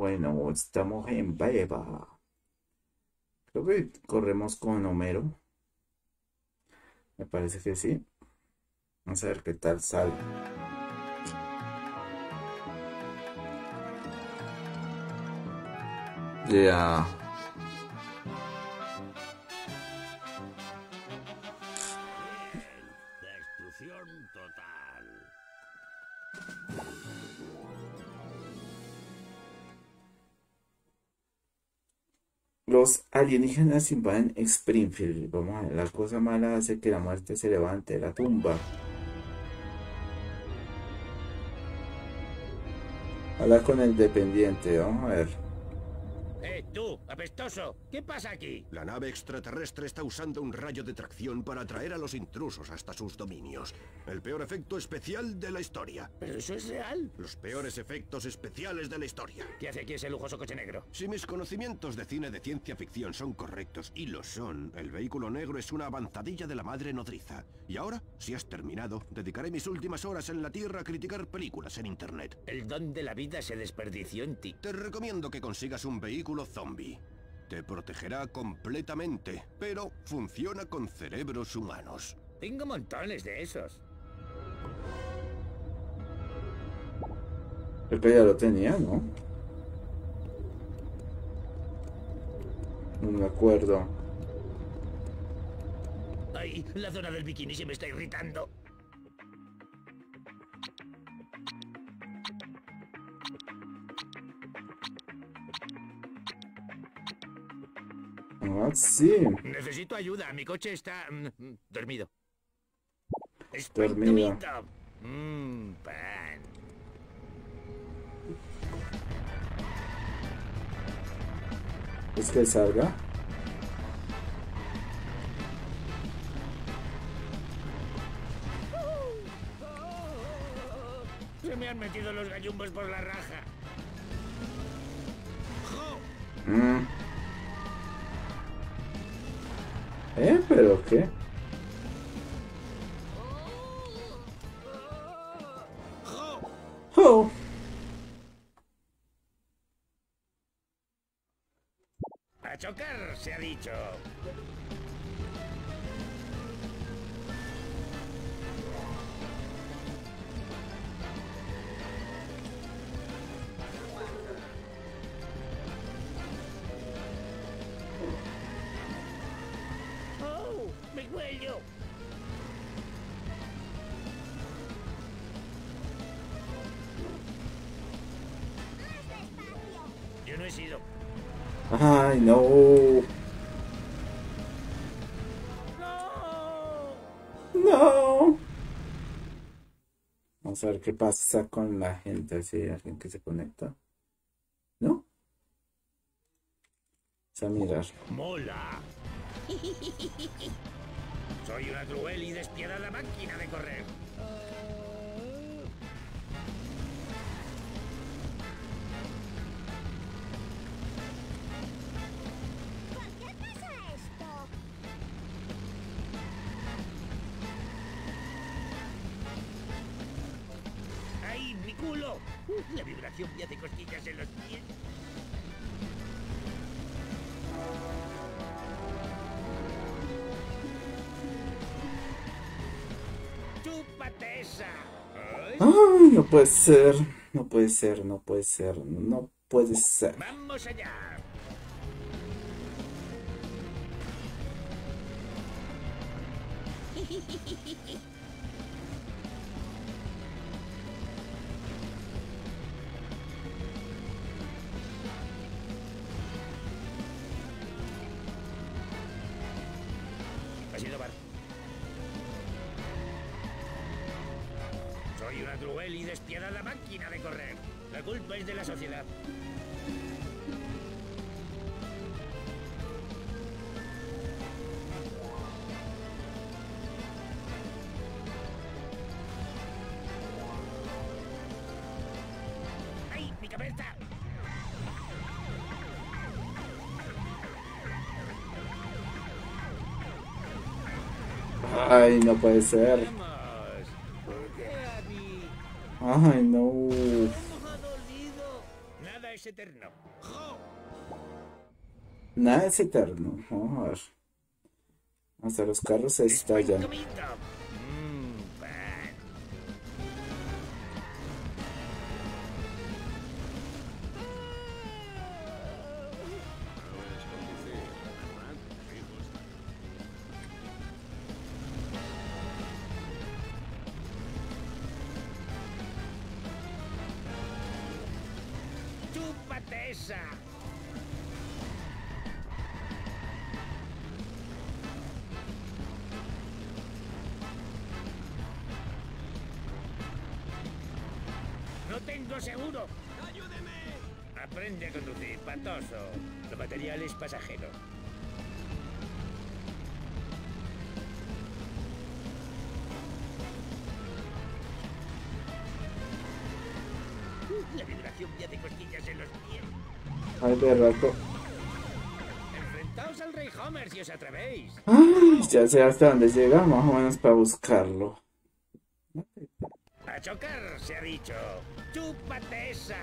bueno, estamos en Beba. Creo que corremos con Homero. Me parece que sí. Vamos a ver qué tal sale. Ya. Los alienígenas invaden Springfield. Vamos a ver, la cosa mala hace que la muerte se levante de la tumba. Habla con el dependiente, vamos a ver. ¡Eh, tú, apestoso! ¿Qué pasa aquí? La nave extraterrestre está usando un rayo de tracción para atraer a los intrusos hasta sus dominios. El peor efecto especial de la historia. ¿Pero eso es real? Los peores efectos especiales de la historia. ¿Qué hace aquí ese lujoso coche negro? Si mis conocimientos de cine de ciencia ficción son correctos, y lo son, el vehículo negro es una avanzadilla de la madre nodriza. Y ahora, si has terminado, dedicaré mis últimas horas en la Tierra a criticar películas en Internet. El don de la vida se desperdició en ti. Te recomiendo que consigas un vehículo zombie. Te protegerá completamente, pero funciona con cerebros humanos. Tengo montones de esos. Creo que ya lo tenía, ¿no? No me acuerdo. Ay, la zona del bikini se me está irritando. Ah, sí. Necesito ayuda. Mi coche está mm, mm, dormido. Dormido. Pan. Es que salga. Se me han metido los gallumbos por la raja. Mm. ¿Eh? ¿Pero qué? Oh. A chocar, se ha dicho. No. No. Vamos a ver qué pasa con la gente, si alguien que se conecta. ¿No? Vamos a mirar. ¡Mola! Soy una cruel y despiadada máquina de correr. Ay, no puede ser. No puede ser, no puede ser, no puede ser. ¡Vamos allá! la sociedad. ¡Ay, mi cabeza! Ay, no puede ser. Nada es eterno. Vamos a ver. Hasta los carros se estallan. Rato. Enfrentaos al Rey Homer si os atrevéis. Ay, ya sé hasta dónde llega, más o menos para buscarlo. A chocar, se ha dicho. ¡Chúpate esa!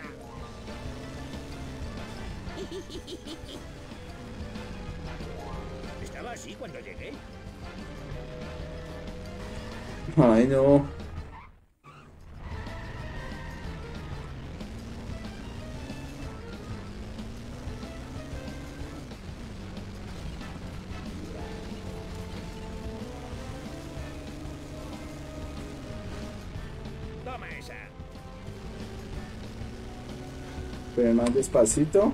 Estaba así cuando llegué. Ay, no. Despacito.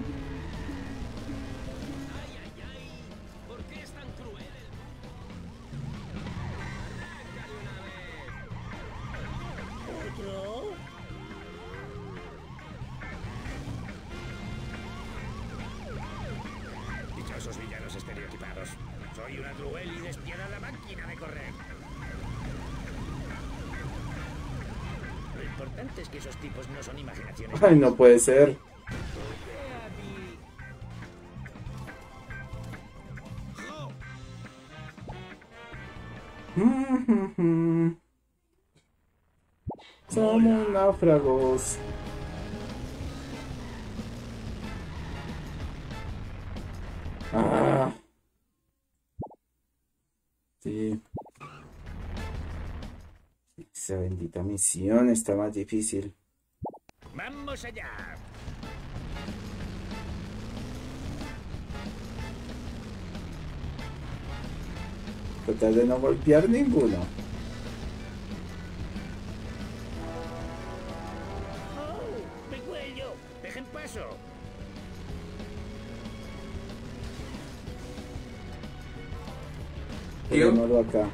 Dichosos villanos estereotipados. Soy una cruel y despiadada máquina de correr. Lo importante es que esos tipos no son imaginaciones. Ay, no puede ser. Náufragos. Ah. Sí. Esa bendita misión está más difícil. ¡Vamos allá! Tratar de no golpear ninguno. Tío. Ponémoslo acá.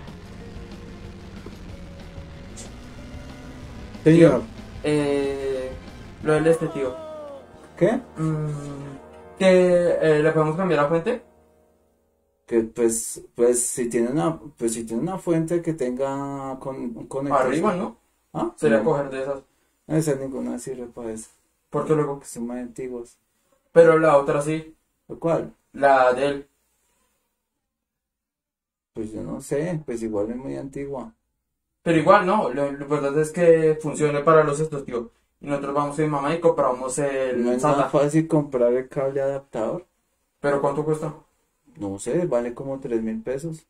Señor, Eh, lo del este, tío. ¿qué? Mm, que eh, le podemos cambiar la fuente. Que pues, pues si tiene una, pues si tiene una fuente que tenga con conector. Arriba, ¿no? ¿Ah? Sería no. coger de esas. Esa ninguna sirve para eso. Porque luego. Porque son muy antiguos. Pero la otra sí. ¿Lo cual? La de él. Pues yo no sé, pues igual es muy antigua. Pero igual, no. Lo, lo importante es que funcione para los estos, tío. Y nosotros vamos a mi mamá y compramos el No es SATA. nada fácil comprar el cable adaptador. Pero ¿cuánto cuesta? No sé, vale como tres mil pesos.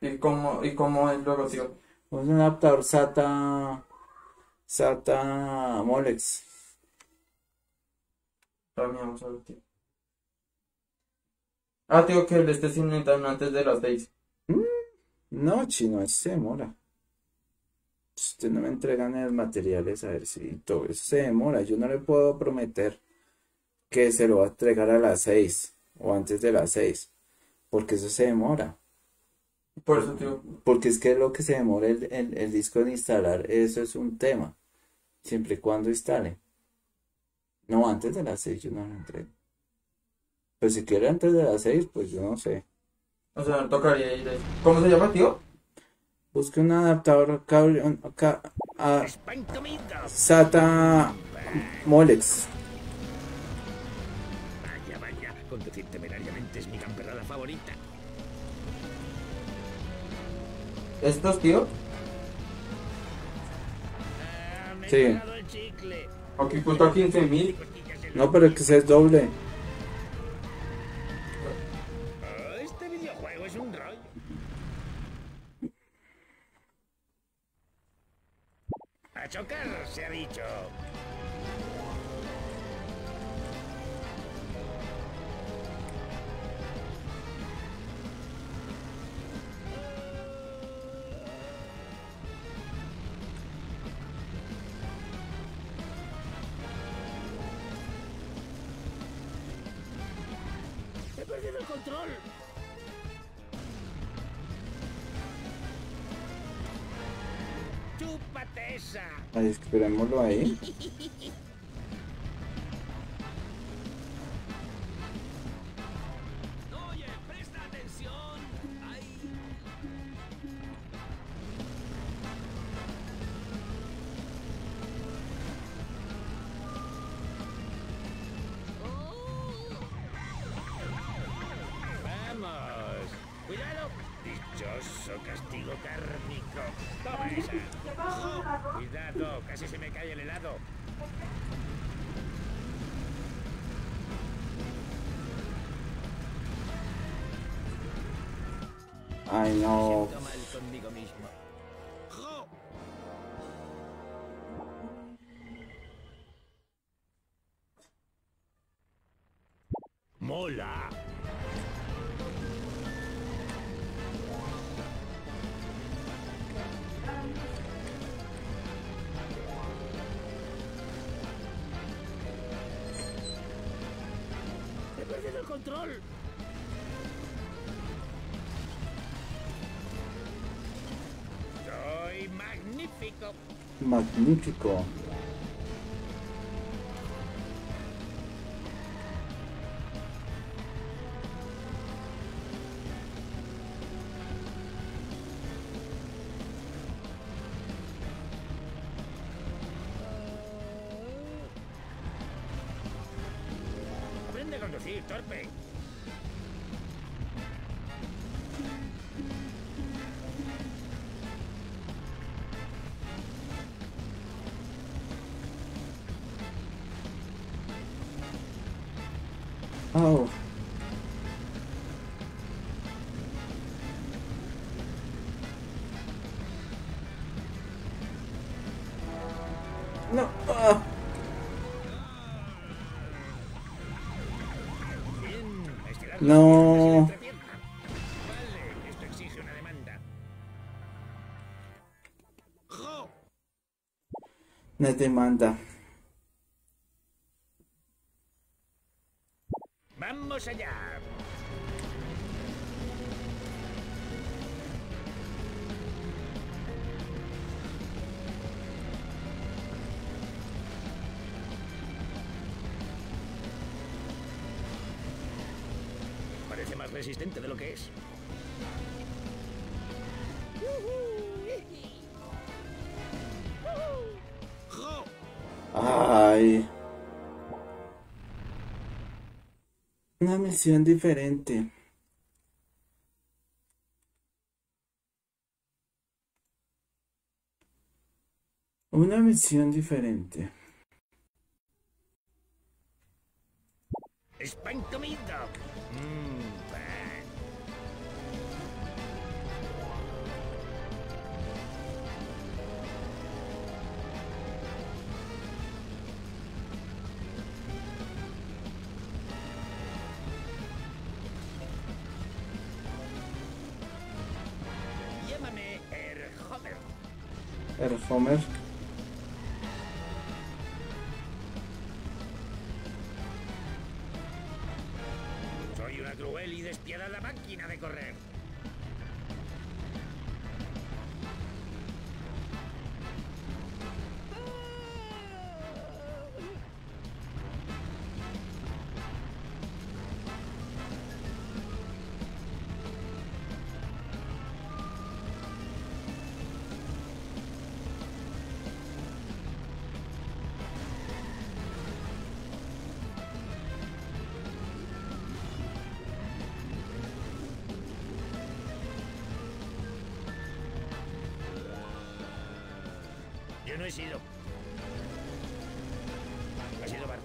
¿Y cómo, y cómo es luego, tío? Es un adaptador SATA, SATA Molex. Vamos a ver, tío. Ah, tío, que este se inventan antes de las 6. No, chino, eso se demora. Usted no me entregan el materiales a ver si todo eso se demora. Yo no le puedo prometer que se lo va a entregar a las 6 o antes de las 6, porque eso se demora. Por eso, tío. Porque es que lo que se demora el, el, el disco en instalar, eso es un tema. Siempre y cuando instale. No, antes de las 6 yo no lo entrego. Pues si quiere antes de las 6, pues yo no sé. O sea, tocaría ahí. ¿Cómo se llama, tío? Busque un adaptador cable. a SATA Molex. Vaya, vaya, conducir temerariamente es mi camperrada favorita. ¿Estos, tío? Ah, sí. Aquí cuesta 15 mil. No, pero es que se es doble. chocar, se ha dicho. Ah, esperémoslo ahí. sola. ¡He perdido el control! ¡Soy magnífico! Magnífico. ही तुर पे me demanda. Vamos allá. Parece más resistente de lo que es. misión diferente. Una misión diferente. he sido. Ha sido Bart.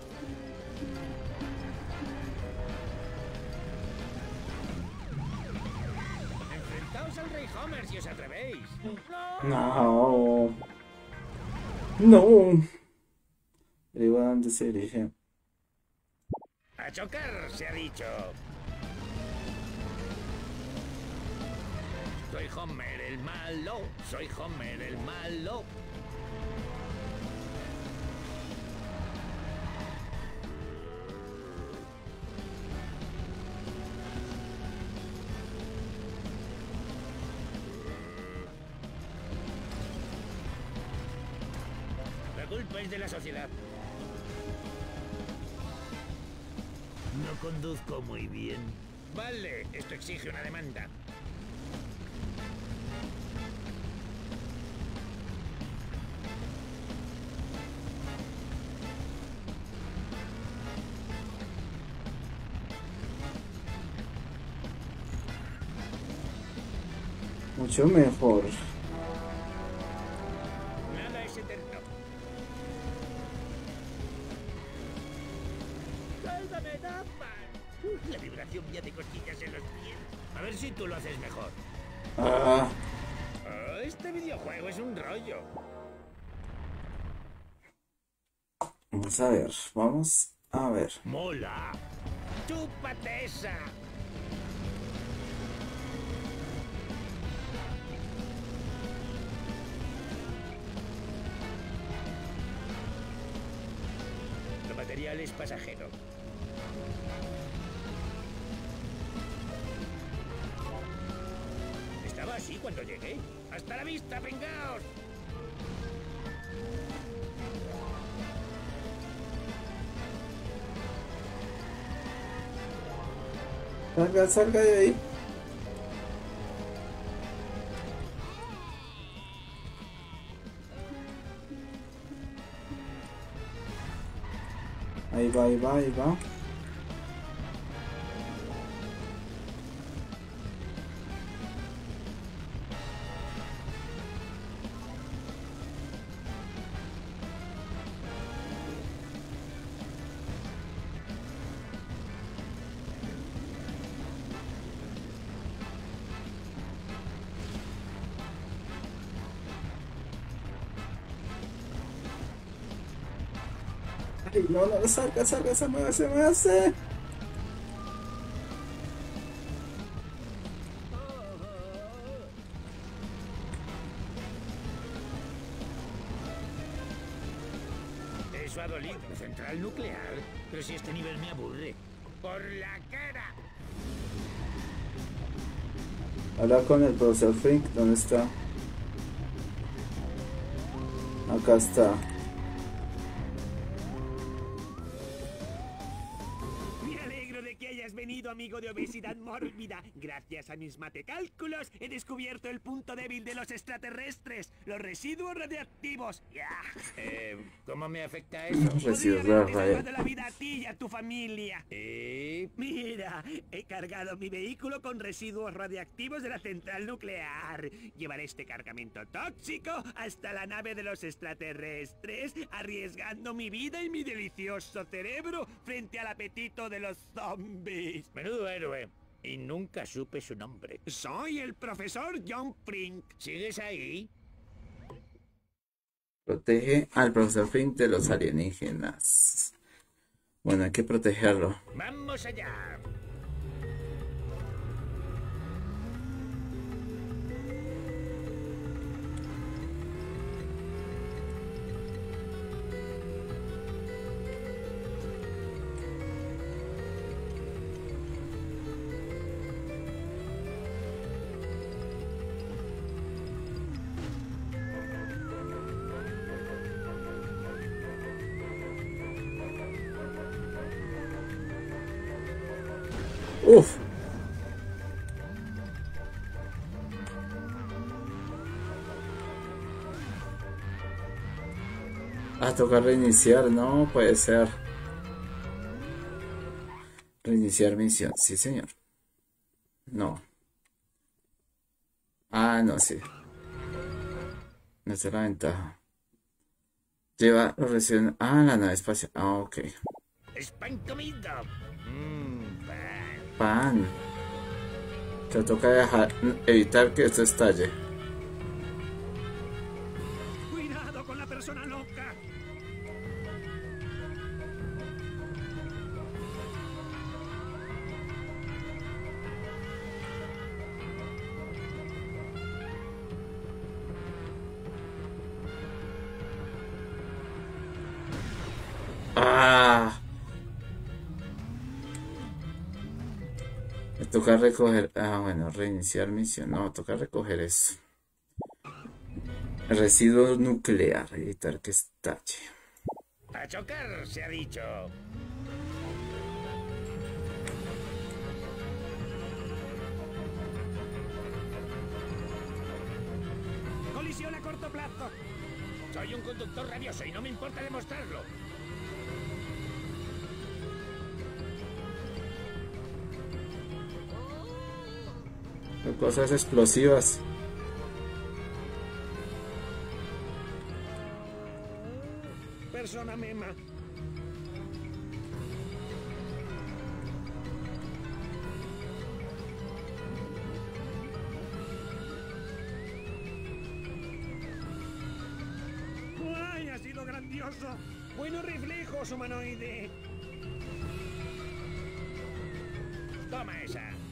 Enfrentaos al Rey Homer si os atrevéis. No. No. Everyone to see. A chocar, se ha dicho. Soy Homer el malo, soy Homer el malo. Exige una demanda. Mucho mejor. Ver si tú lo haces mejor. Ah, Oh, este videojuego es un rollo. vamos a ver. Vamos a ver. ¡Mola! ¡Chúpate esa! Material es pasajero. Así cuando llegué. ¡Hasta la vista, vengaos! Salga, salga de ahí. Ahí va, ahí va, ahí va. No, no, salga, salga, se mueve, se mueve, se. Eso ha dolido. Central nuclear. Pero si este nivel me aburre. ¡Por la cara! Habla con el profesor Frink, ¿dónde está? Acá está. De obesidad mórbida. Gracias a mis matecálculos he descubierto el punto débil de los extraterrestres, los residuos radiactivos. Eh, ¿Cómo me afecta eso? Residuos Podría haberte radio- salvado la vida a ti y a tu familia. Eh, Mira, he cargado mi vehículo con residuos radiactivos de la central nuclear. Llevaré este cargamento tóxico hasta la nave de los extraterrestres, arriesgando mi vida y mi delicioso cerebro frente al apetito de los zombies. menudo héroe. Y nunca supe su nombre. Soy el profesor John Frink. ¿Sigues ahí? Protege al profesor Frink de los alienígenas. Bueno, hay que protegerlo. ¡Vamos allá! Toca reiniciar, no puede ser. Reiniciar misión, sí señor. No. Ah, no, sí. Esa es la ventaja. Lleva los recién. Ah, la nave espacial. Ah, ok. ¡Es pan pan. Pan. Te toca dejar, evitar que esto estalle. Cuidado con la persona loca. Me toca recoger. Ah, bueno, reiniciar misión. No, toca recoger eso. Residuo nuclear. Evitar que estalle. A chocar, se ha dicho. Colisión a corto plazo. Soy un conductor rabioso y no me importa demostrarlo. Cosas explosivas. Persona mema. ¡Ay, ha sido grandioso! Buenos reflejos, humanoide. Toma esa.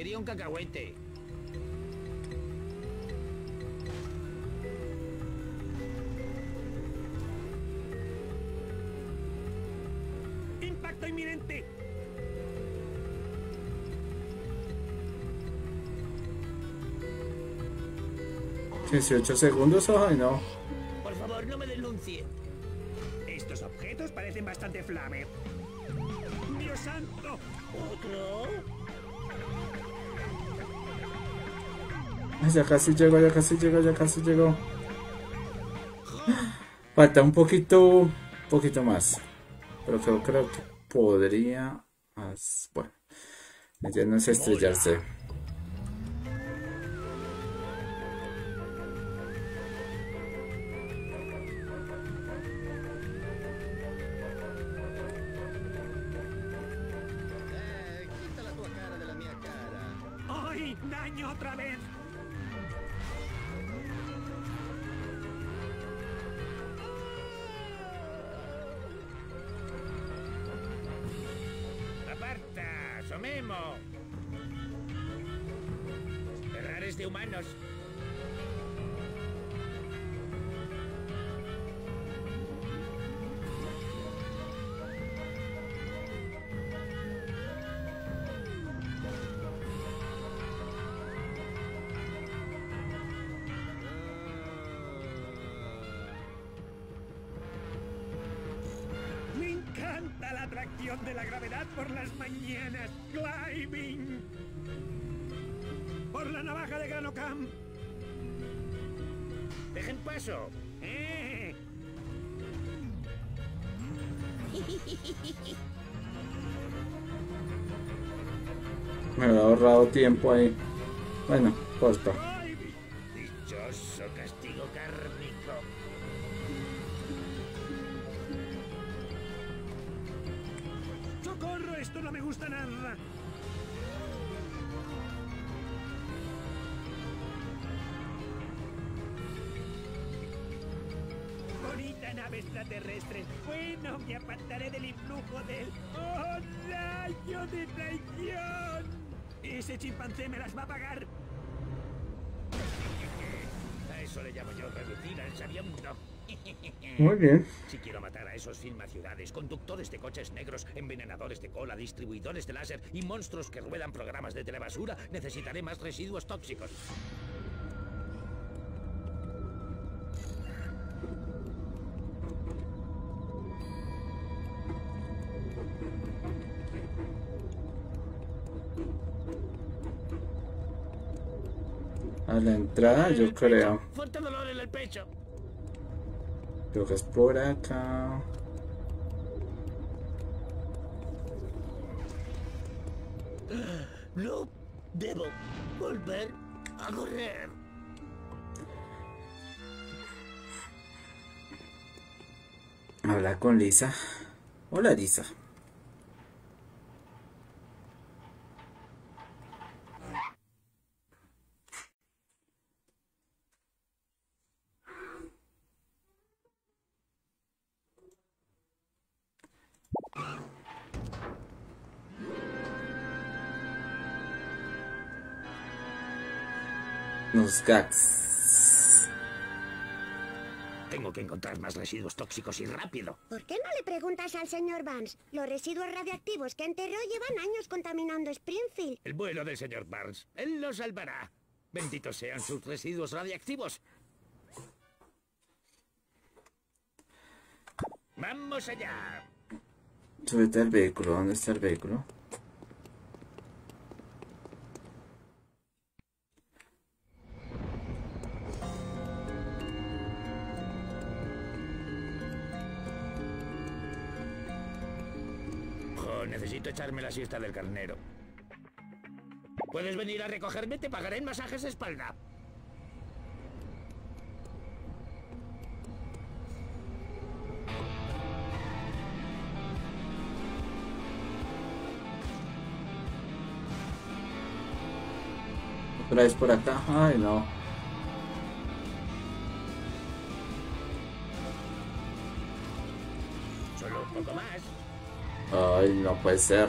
Quería un cacahuete. ¡Impacto inminente! 18 segundos, ay no. Por favor, no me denuncie. Estos objetos parecen bastante flame. ¡Dios santo! ¿Otro? Ya casi llegó, ya casi llegó, ya casi llegó. Falta un poquito, un poquito más. Pero creo, creo que podría. Bueno, ya no es estrellarse. Tiempo ahí. Bueno, corta. Bien. Si quiero matar a esos filmaciudades, conductores de coches negros, envenenadores de cola, distribuidores de láser y monstruos que ruedan programas de telebasura, necesitaré más residuos tóxicos. A la entrada, yo creo. Fuerte dolor en el pecho. Creo que es por acá. No debo volver A correr. Habla con Lisa. Hola, Lisa. Los gags. Tengo que encontrar más residuos tóxicos y rápido. ¿Por qué no le preguntas al señor Vance? Los residuos radiactivos que enterró llevan años contaminando Springfield. El vuelo del señor Barnes. Él lo salvará. Benditos sean sus residuos radiactivos. ¡Vamos allá! Súbete al vehículo. ¿Dónde está el vehículo? Necesito echarme la siesta del carnero. ¿Puedes venir a recogerme? Te pagaré en masajes de espalda. Otra vez por acá. Ay, no. Ay, no puede ser.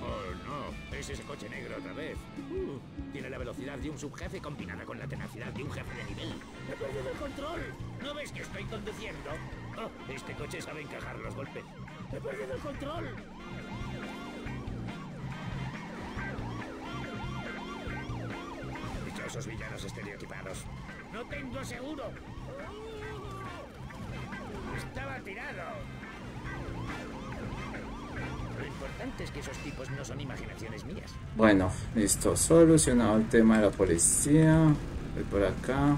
Oh, no. Es ese coche negro otra vez. Uh, tiene la velocidad de un subjefe combinada con la tenacidad de un jefe de nivel. ¡He perdido el control! ¿No ves que estoy conduciendo? Oh, este coche sabe encajar los golpes. ¡He perdido el control! Dichosos villanos estereotipados. ¡No tengo seguro! Estaba tirado. Lo importante es que esos tipos no son imaginaciones mías. Bueno, listo. Solucionado el tema de la policía. Voy por acá.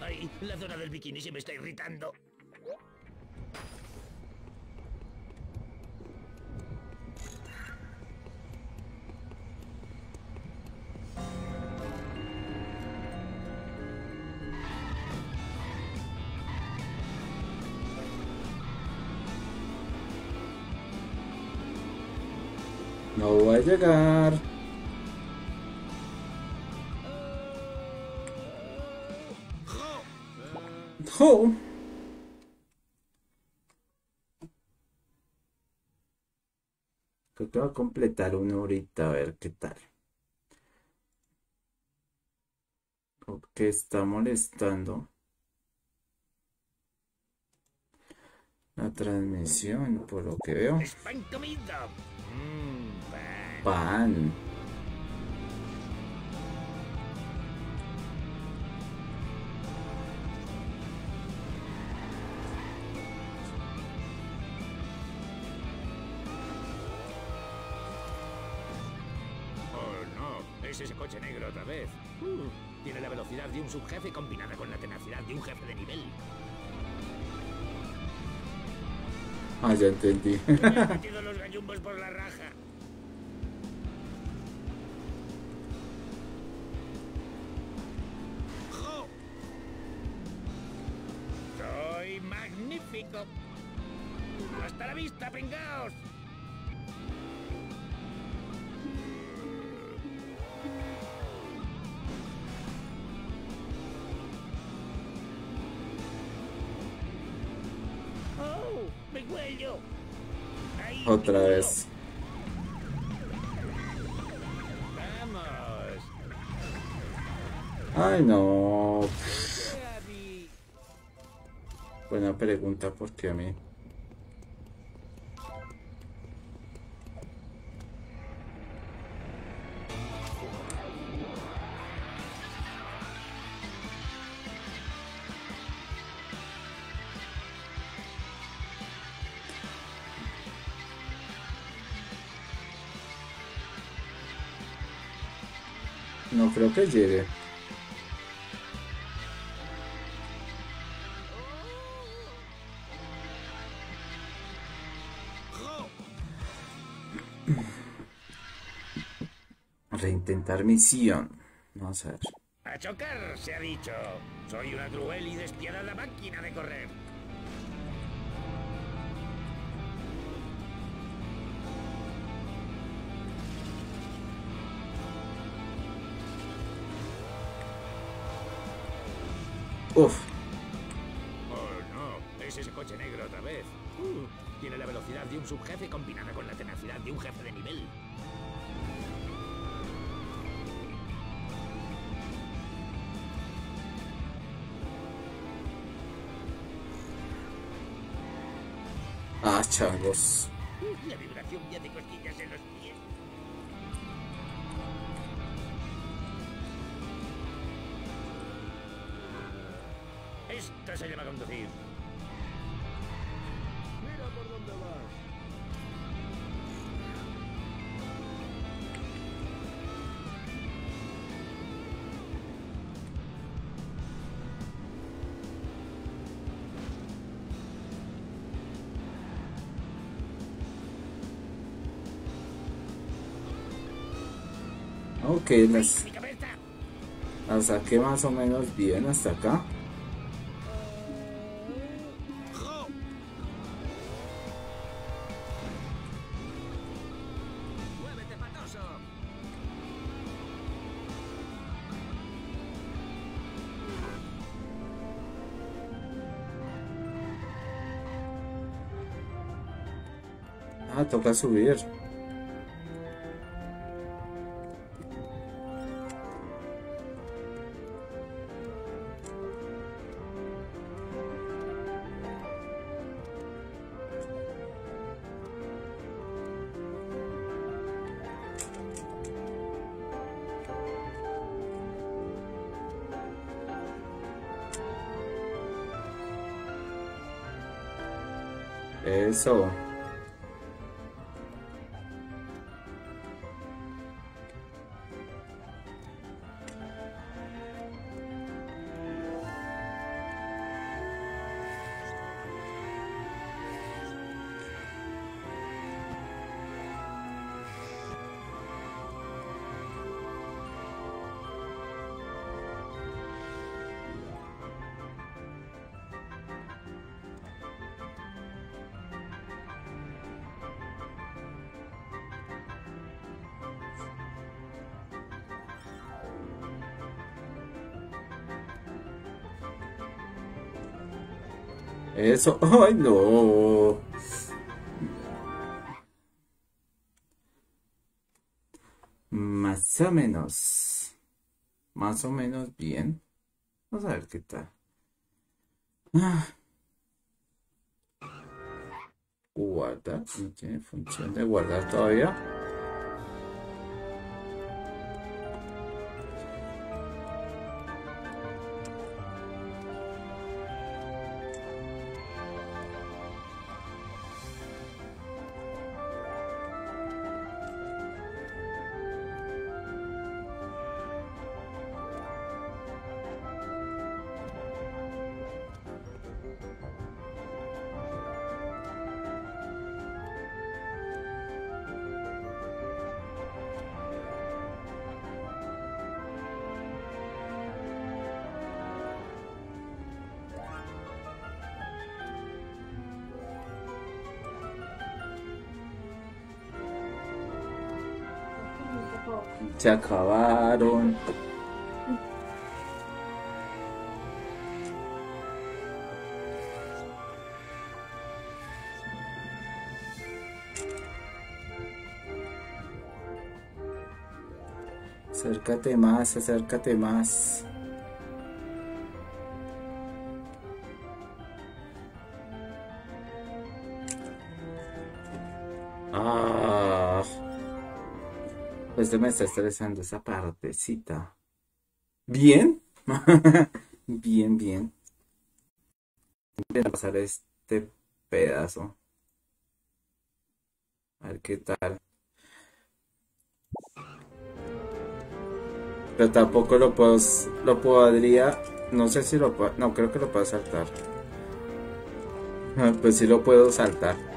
Ay, la zona del bikini se me está irritando. Llegar. No. Creo que voy a completar una horita a ver qué tal. Porque está molestando la transmisión, por lo que veo. ¡Pan. Oh, no. Es ese coche negro otra vez. Uh, tiene la velocidad de un subjefe combinada con la tenacidad de un jefe de nivel. Ah, ya entendí. Me han metido los gallumbos por la raja. Hasta la vista, pringaos. ¡Oh! ¡Me cuello! Ahí, Otra mi vez. Vamos. Ay, no. Buena pregunta, ¿por qué a mí? No creo que llegue. Reintentar misión. Vamos a ver. A chocar, se ha dicho. Soy una cruel y despiadada máquina de correr. Uf. Oh, no. Es ese coche negro otra vez. Uh, tiene la velocidad de un subjefe changos. La vibración ya de costillas en los pies. Esto se llama conducir. Ok, las, las saqué más o menos bien hasta acá. Ah, toca subir. Eso. Eso. Ay, no. Más o menos. Más o menos bien. Vamos a ver qué tal. Ah. Guardar. No tiene función de guardar todavía. Se acabaron. Acércate más, acércate más. Pues me está estresando esa partecita. ¿Bien? bien, bien. Voy a pasar este pedazo. A ver qué tal. Pero tampoco lo puedo, lo podría, no sé si lo puedo, no creo que lo puedo saltar. Pues sí lo puedo saltar.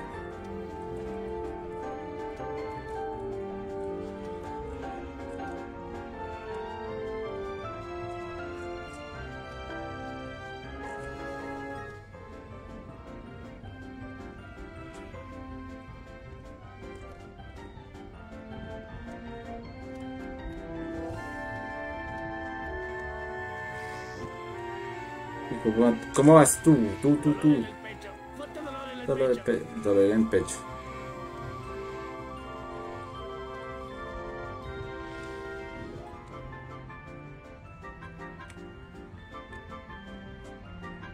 ¿Cómo, vas tú? Tú, tú, tú. Dolor de pe- dolor en pecho.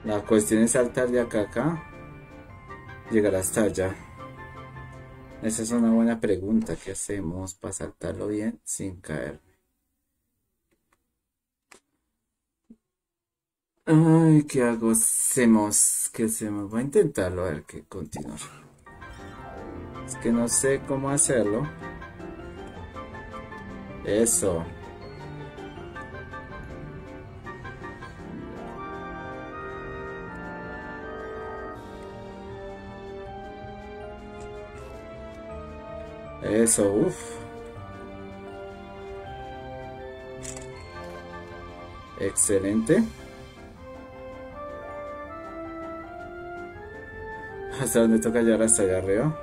La cuestión es saltar de acá a acá. Llegar hasta allá. Esa es una buena pregunta. ¿Qué hacemos para saltarlo bien sin caer? Ay, ¿qué hago? Hacemos, ¿qué hacemos? Voy a intentarlo a ver qué continuar. Es que no sé cómo hacerlo. Eso. Eso, uff. Excelente. ¿Hasta dónde toca llegar? Hasta allá arriba.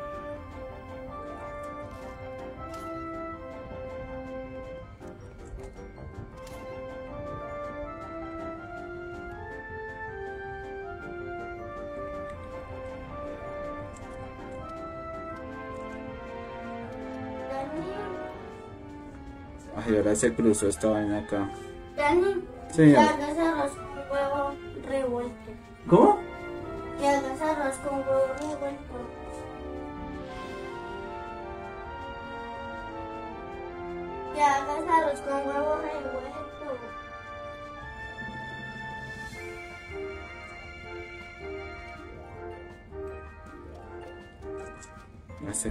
Ay, ahora se cruzó esta vaina acá. Señor.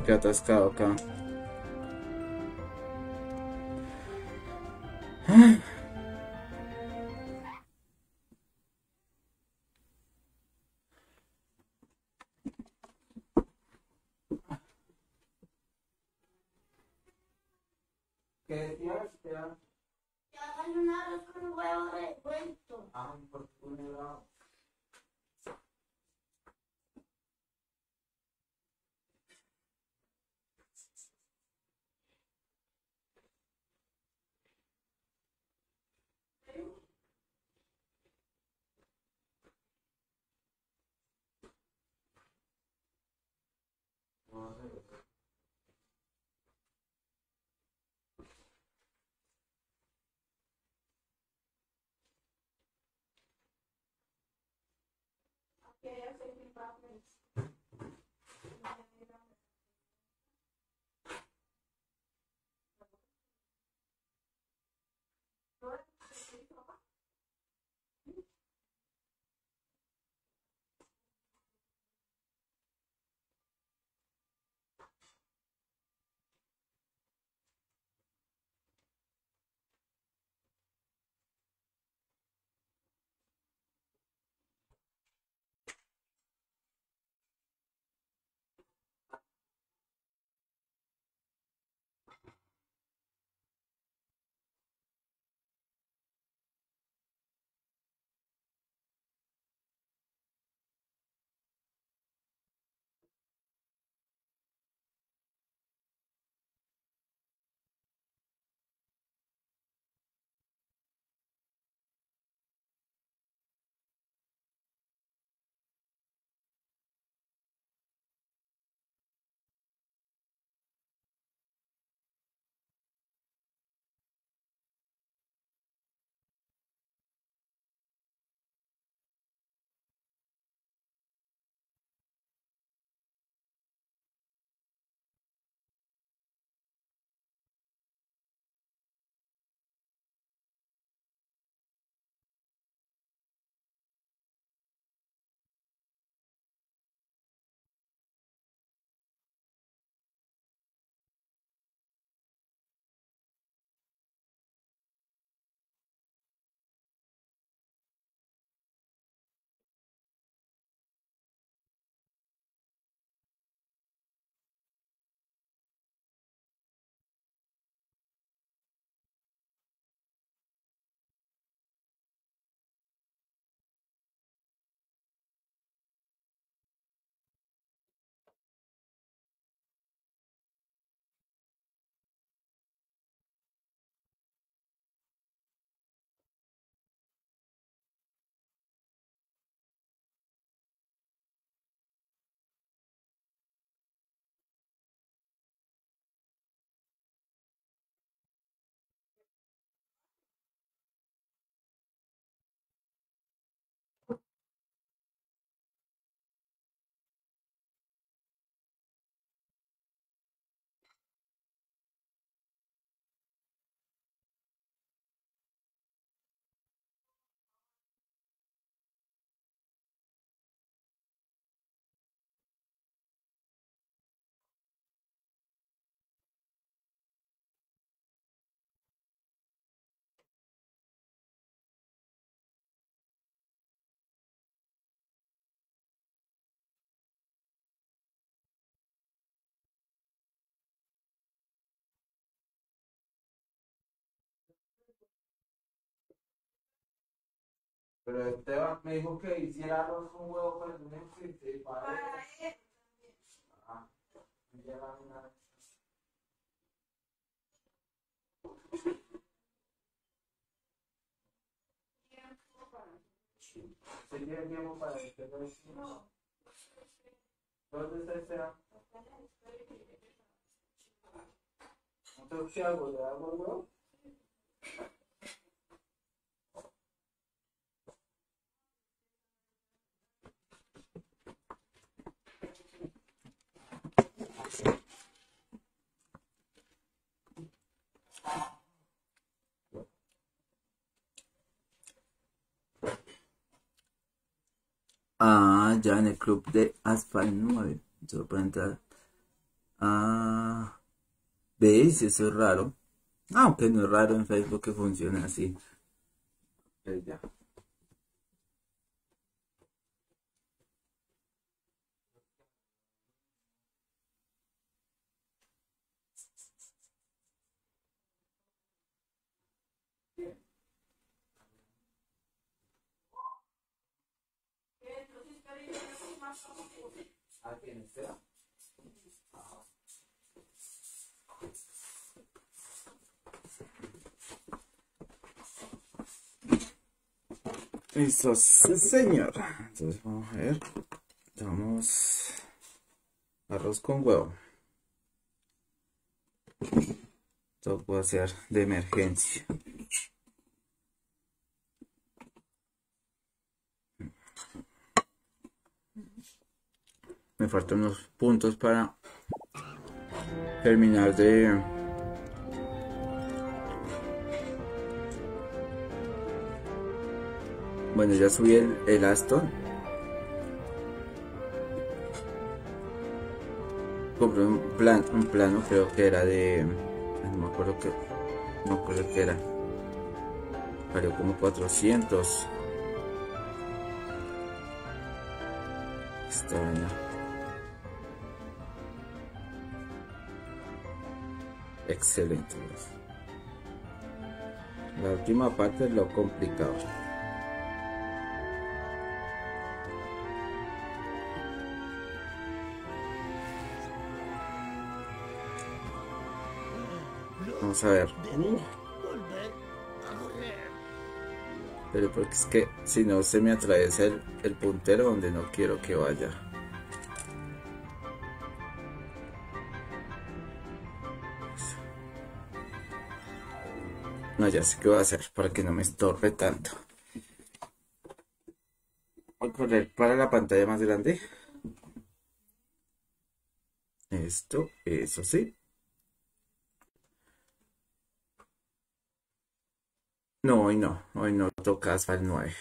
Queda atascado acá. Que hagas un arroz con huevo revuelto. You have 25 minutes. Pero Esteban me dijo que hiciera arroz con huevo para el Netflix y para Para él. Ah, una- Sí, tiene tiempo para hacerlo así. ¿Dónde está Esteban? Entonces, ¿qué hago? ¿Le hago el huevo? Ya en el club de Asphalt 9. Solo para entrar. Ah, ¿veis? Eso es raro. Aunque no es raro en Facebook que funcione así. Pues ya. ¿A quién Esteban? Señor. Entonces vamos a ver. Damos arroz con huevo. Esto puede ser de emergencia. Me faltan unos puntos para terminar de Bueno, ya subí el, Aston. Compré un plan, un plano, creo que era de. No me acuerdo que. No me acuerdo qué era. Valió como 400. Esta vaina. Excelente. La última parte es lo complicado. Vamos a ver. Pero porque es que si no se me atraviesa el, el puntero donde no quiero que vaya. No, ya sé qué voy a hacer para que no me estorbe tanto. Voy a correr para la pantalla más grande. Esto, eso sí. No, hoy no, hoy no toca Asphalt 9.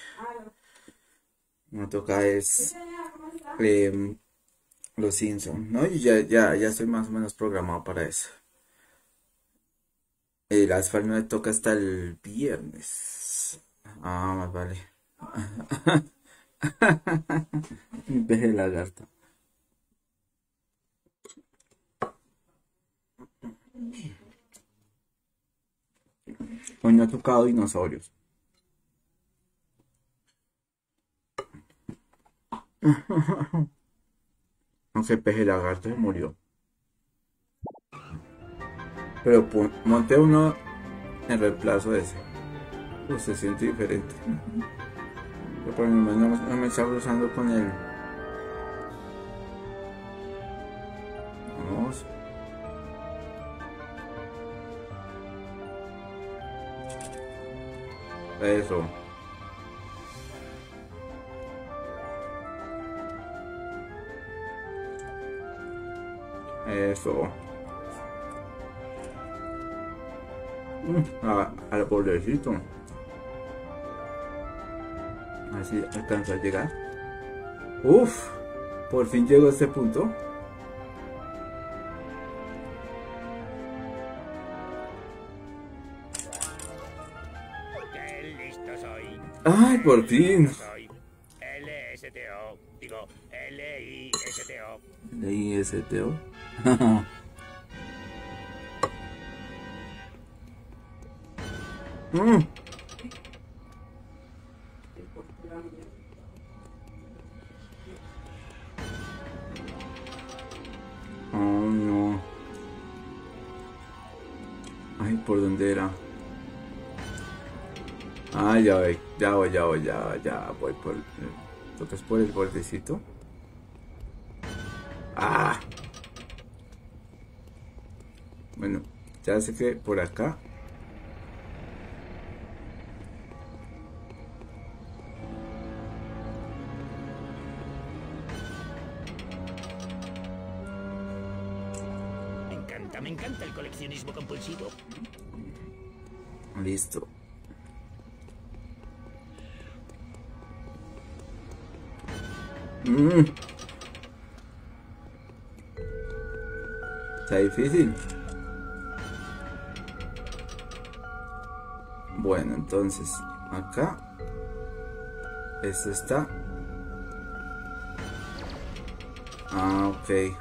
No toca es em, Los Simpson, ¿no? Y ya, ya, ya estoy más o menos programado para eso. El Asphalt 9 toca hasta el viernes. Ah, más vale. Deje el lagarto. Hoy no ha tocado dinosaurios. Aunque el peje lagarto se murió. Pero monté uno en reemplazo de ese. Pues se siente diferente. Pero por mi no, no me está cruzando con el. Eso. Eso. Mm, al pobrecito. Así alcanza a llegar. Uf, por fin llegó a este punto. Por. Soy LSTO. Digo, L-I-S-T-O. Teo. Mm. Oh, no. Ay, ¿por dónde era? Ah, ya voy, ya voy, ya voy, ya, ya voy por... ¿Tocas por el bordecito? Ah. Bueno, ya sé que por acá. Acá. Esto está. Ah, ok.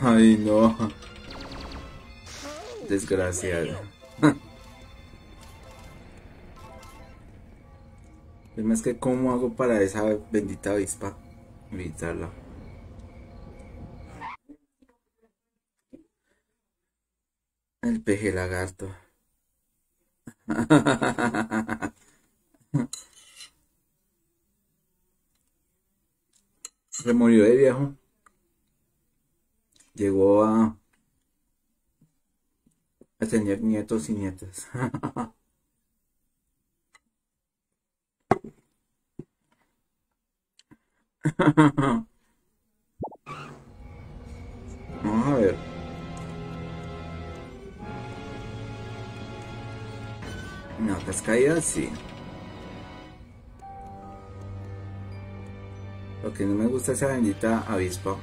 Ay, no. Desgraciado. Es más que cómo hago para esa bendita avispa evitarla. El peje lagarto. Se murió de viejo. Llegó a, a tener nietos y nietas. Vamos a ver. No, caídas sí. Lo que no me gusta es esa bendita avispa.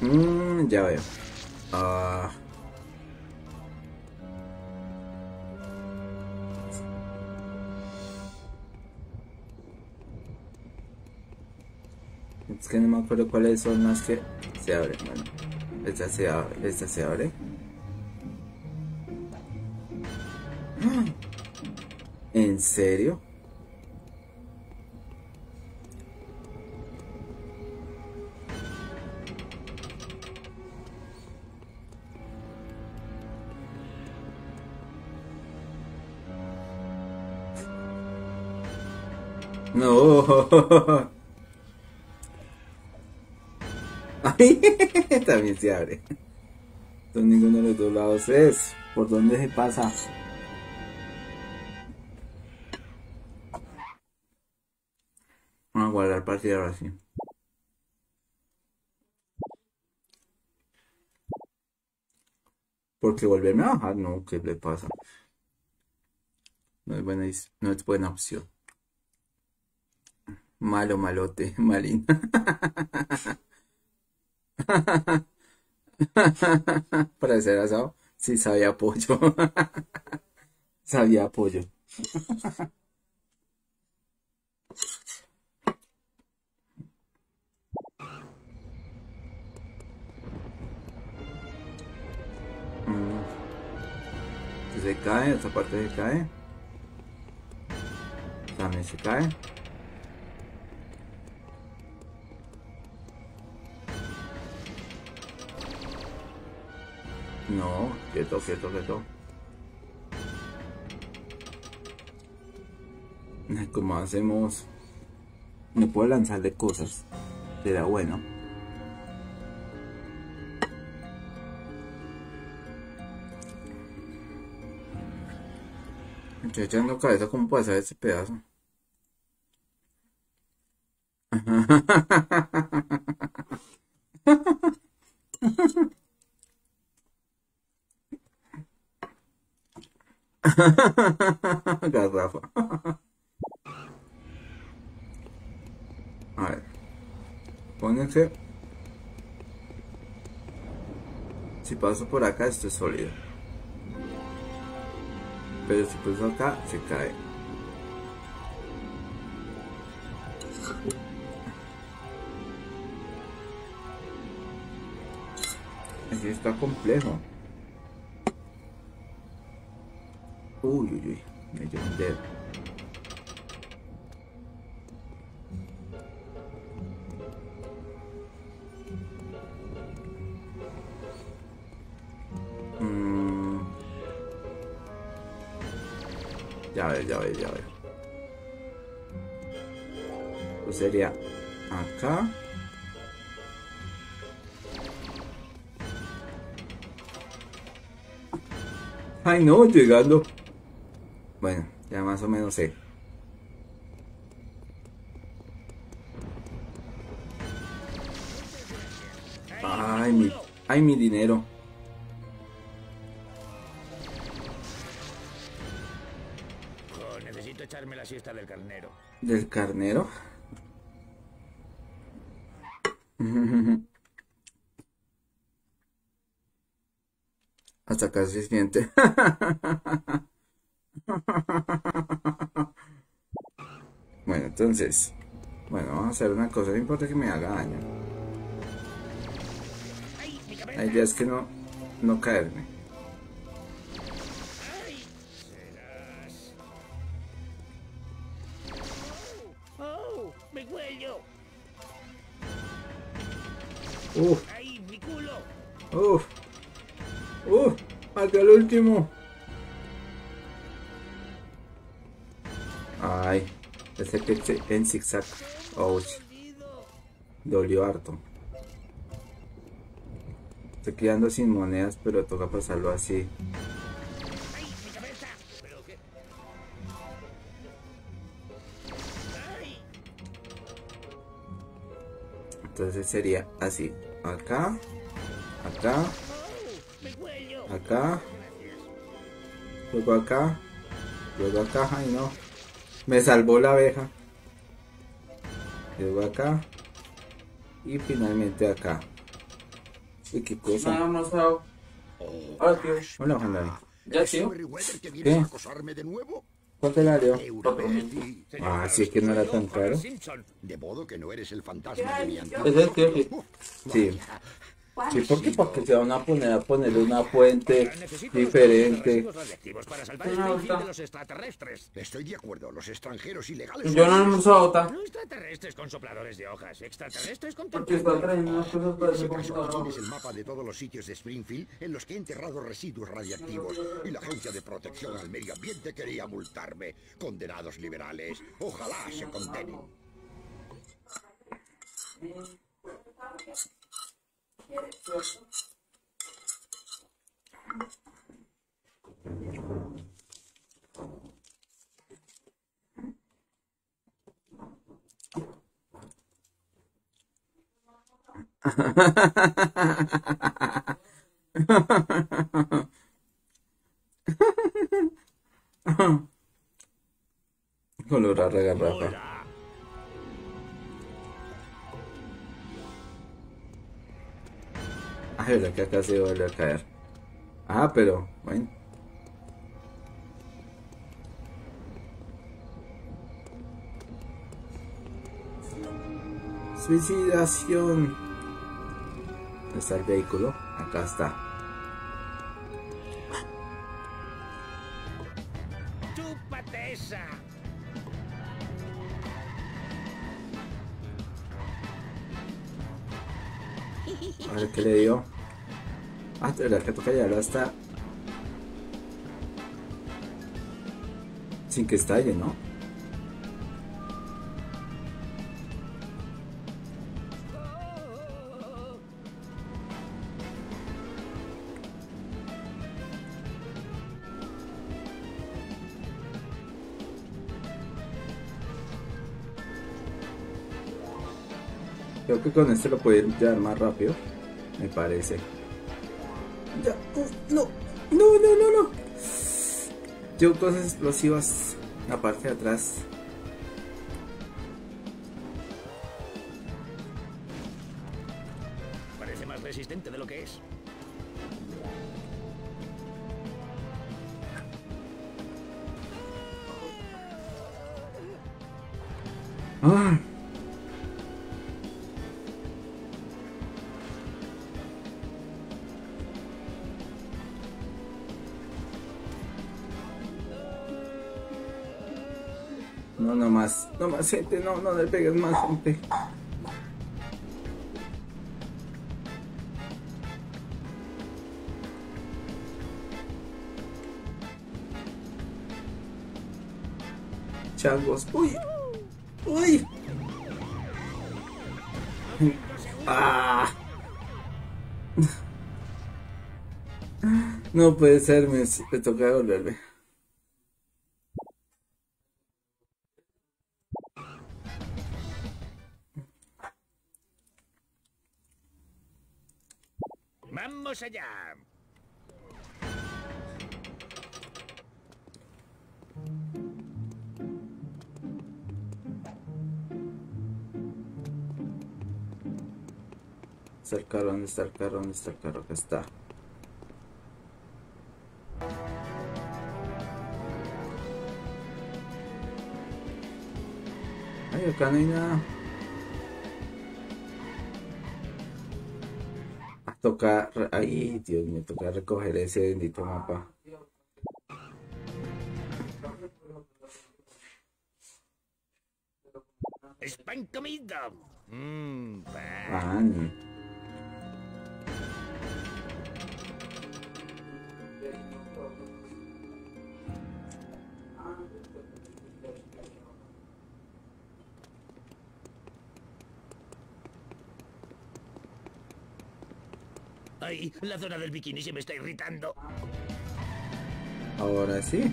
Mmm, ya veo. Ah. Es que no me acuerdo cuáles son las que se abren. Bueno, esta se abre. Esta se abre. ¿En serio? No. También se abre. Entonces ninguno de los dos lados es. ¿Por dónde se pasa? Vamos a guardar partida ahora sí. Porque volverme a bajar, no, ¿qué le pasa? No es buena, no es buena opción. Malo, malote, malín. Para ser asado, sí sabía pollo. sabía pollo. Mm. Se cae, esta parte se cae. También se cae. No, quieto, quieto, quieto. Como hacemos... No puedo lanzarle cosas. Será bueno. Estoy echando cabeza cómo pasar ese pedazo. Garrafa. A ver. Pónganse. Si paso por acá, esto es sólido. Pero si paso acá, se cae. Así está complejo. Uy, uy, uy. Me dio un dedo. Mm. Ya ver, ya ver, ya ver. Pues sería acá. Ay, no, llegando. Ay, mi, ay, mi dinero. Oh, necesito echarme la siesta del carnero. ¿Del carnero? Hasta se siente. entonces. Bueno, vamos a hacer una cosa. No importa que me haga daño. ¡Ay, mi La idea es que no, no caerme. Uf, uf, uf, hasta el último. En zigzag. Ouch, dolió harto. Estoy quedando sin monedas, pero toca pasarlo así. Entonces sería así. Acá, acá, acá, luego acá, luego acá, ay no, me salvó la abeja, luego acá y finalmente acá. Uy, qué No cosa. hemos dado. Hola, tío. Hola, Juan David. ¿Ya, tío? ¿Qué? ¿Cuál te la leo? Europendi. Ah, sí, es que no era tan claro. Simpson. De modo que no eres el fantasma de mi antiguo. Es el tío, sí. Sí. Sí, porque porque se van a poner a poner una fuente diferente. Estoy de acuerdo, los extranjeros ilegales. Yo no dado otra. No extraterrestres con sopladores de hojas, extraterrestres con Porque está trayendo unas cosas para ese tienes el mapa de todos los sitios de Springfield en los que he enterrado residuos radiactivos y la Agencia de Protección al Medio Ambiente quería multarme. Condenados liberales, ojalá se condenen. Color a verdad que acá se vuelve a caer. Ah, pero, bueno. Suicidación. ¿Dónde está el vehículo? Acá está. ¡Chúpate esa! A ver qué le dio. Ah, de verdad que toca llevarlo hasta. Sin que estalle, ¿no? Creo que con este lo pueden llevar más rápido. Me parece. Uh, no, no, no, no, no. Llevo cosas explosivas. La parte de atrás. Gente, no, no le pegues más gente. Changos. Uy. Uy. Ah. No puede ser, me, me toca volverme. ¿Dónde está el carro? Acá está. Ay, acá no hay nada. A tocar. Ay, Dios, me toca recoger ese bendito mapa. Zona del bikini se me está irritando. Ahora sí.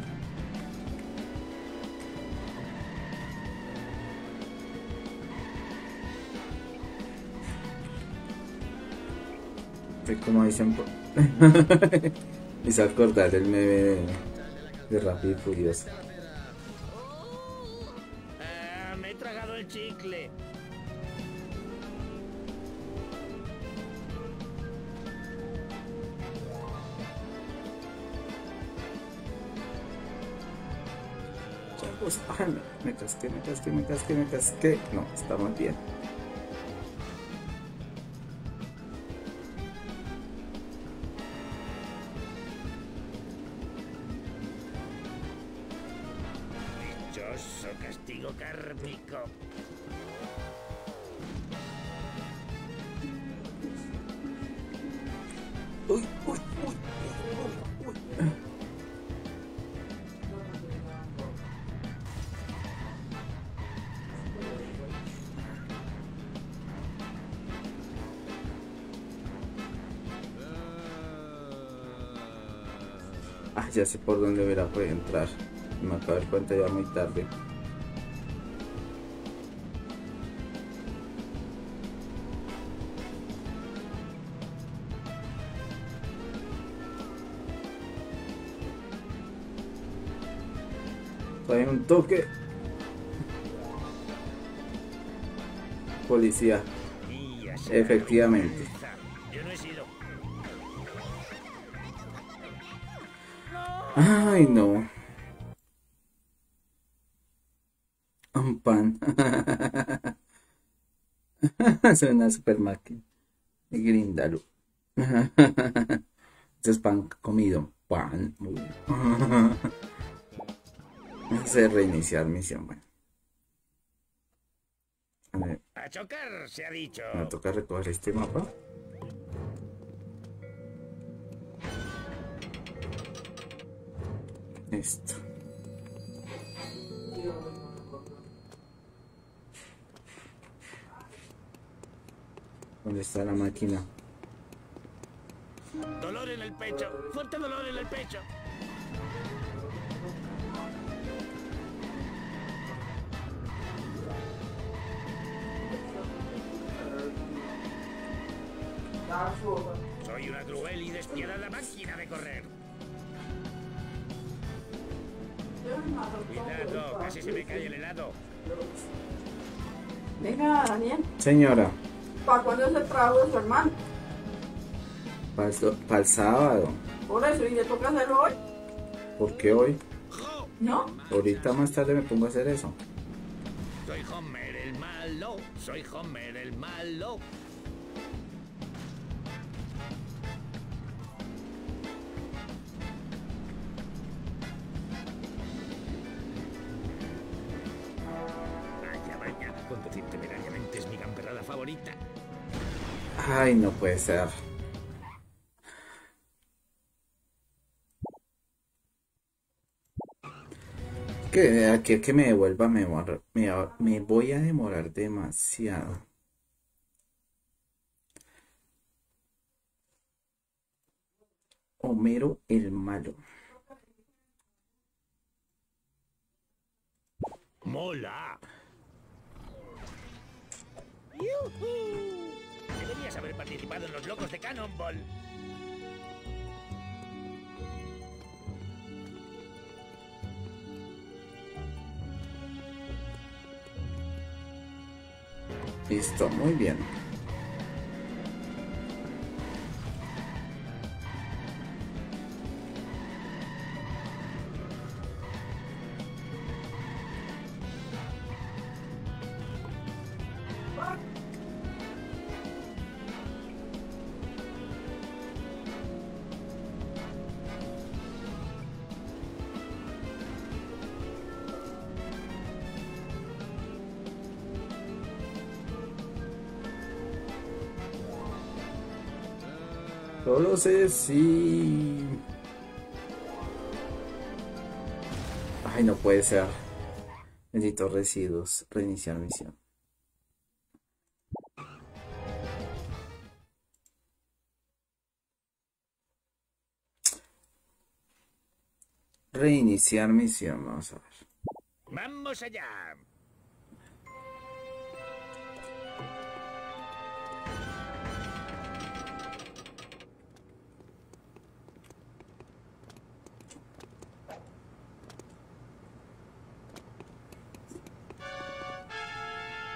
Es como dicen. por- hizo acordar el meme de, de Rápido y Furioso. Ah, me he tragado el chicle. Chavos, ay, me, me casqué, me casqué, me casqué, me casqué. No, estamos bien. Dichoso castigo kármico. Uy, uy, uy, uy, uy. Ya sé por dónde hubiera podido entrar. Me acabo de dar cuenta ya muy tarde. Hay un toque. Policía. Efectivamente. Ay, no. Un pan. Suena super máquina. Grindalo. Este es pan comido. Pan. Uy. Hace reiniciar misión. Bueno. A ver, A chocar, se ha dicho. me toca recoger este mapa. Dolor en el pecho. Fuerte dolor en el pecho. Soy una cruel y despiadada máquina de correr. Cuidado, casi se me cae el helado. Venga, Daniel, Señora, ¿para cuándo es el trabajo de su hermano? para el sábado. Por eso, y le toca hacerlo hoy, ¿Por qué hoy? ¿no? Ahorita más tarde me pongo a hacer eso. Soy Homer el malo. Soy Homer el malo. Ay, no puede ser. Que aquí a que me devuelva me, me, me voy a demorar demasiado. Homero el malo. ¡Mola! Haber participado en los locos de Cannonball. Listo, muy bien. Sé si... Ay, no puede ser. Necesito residuos. Reiniciar misión. Reiniciar misión, vamos a ver. ¡Vamos allá!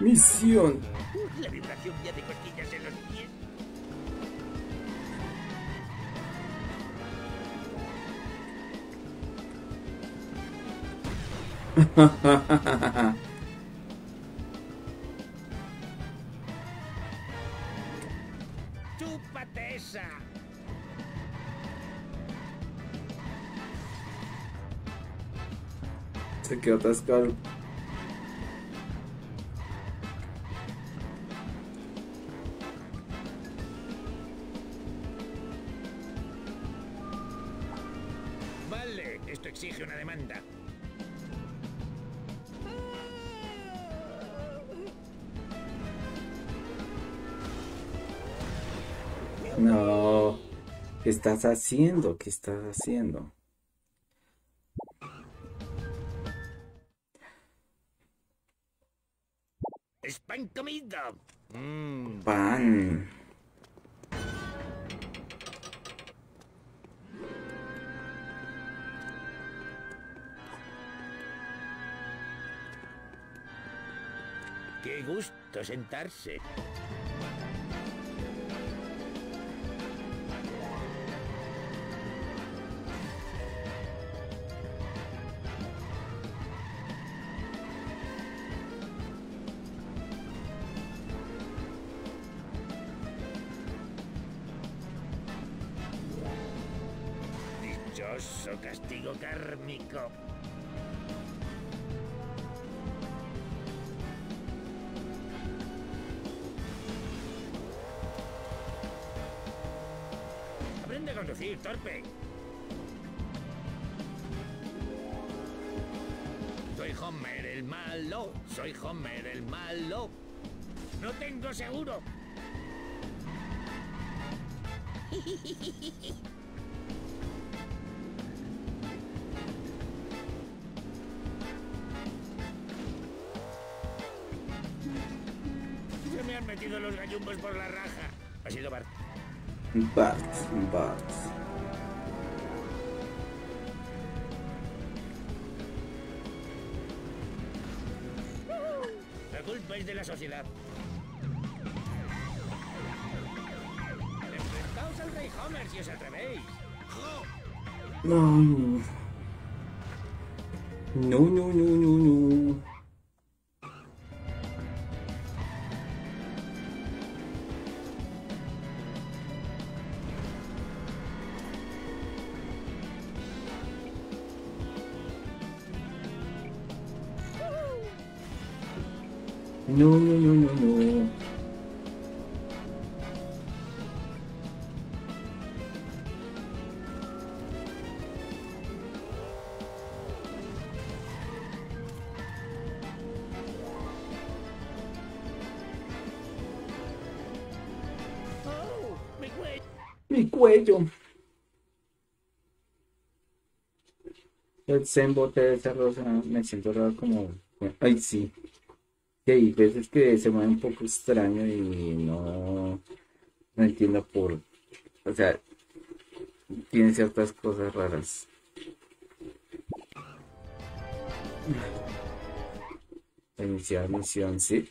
Misión. La vibración ya de costillas en los pies. ¡Chúpate esa! Se quedó atascado. Estás haciendo? ¿Qué estás haciendo? ¡Es pan comido! Mmm, Pan. ¡Qué gusto sentarse! Soy Homer el malo, soy Homer el malo. No tengo seguro. Se me han metido los gallumbos por la raja. Ha sido Bart. Bart. Bart. De la sociedad. Enfrentaos al Rey Homer si os atrevéis. No. Sembote de esa rosa me siento raro como... Ay, sí. Sí, hay veces que se mueve un poco extraño y no, no entiendo por... O sea, tiene ciertas cosas raras. Iniciar misión, sí.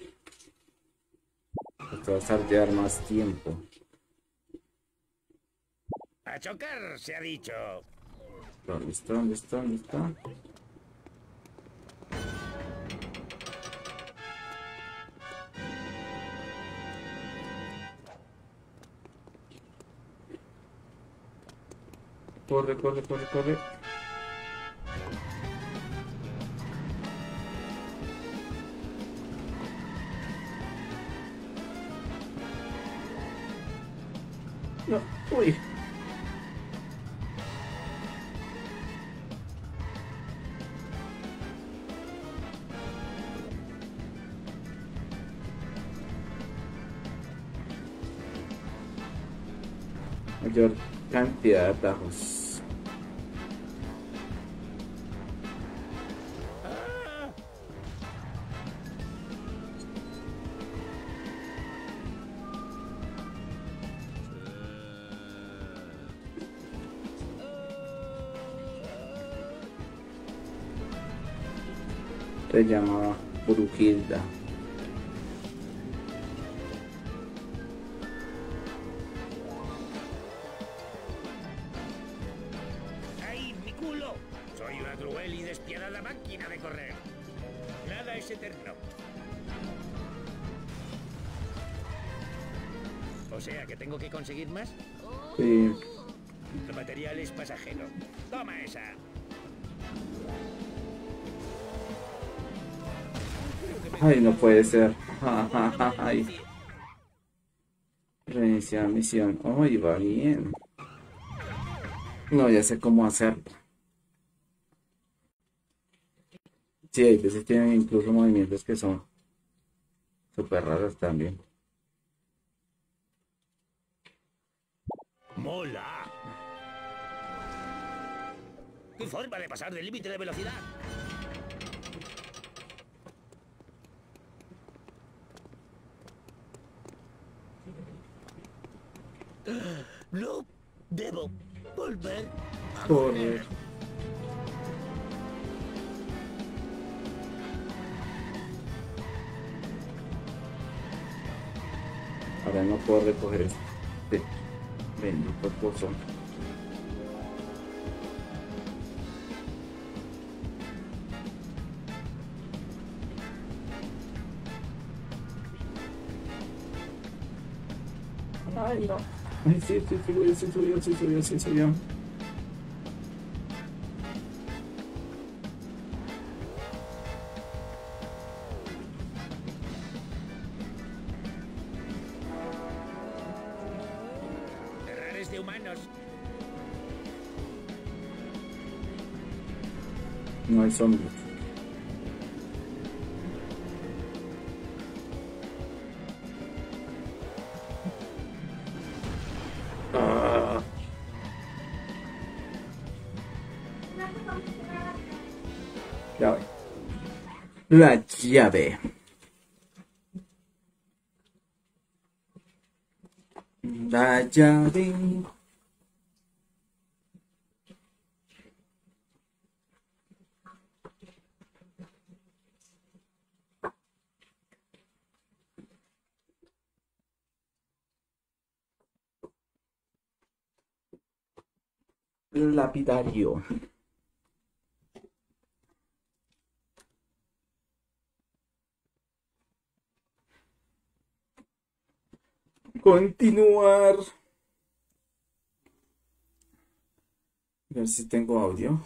Esto va a tardar más tiempo. ¡A chocar! Se ha dicho. ¿Dónde está? ¿Dónde está? Corre, corre, corre, corre. Cantidad de atajos. Se puede ser. Reiniciar misión. Ay, va bien. No, ya sé cómo hacerlo. Sí, hay veces tienen incluso movimientos que son súper raros también. ¡Mola! ¿Qué forma de pasar del límite de velocidad? No puedo recoger este bendito pozo. Ay, no. Ay, sí, sí, subió, sí, subió, sí, subió, sí, subió. No hay zombies. Ah. Llave. La llave. La llave. Lapidario. Continuar. Ver si tengo audio.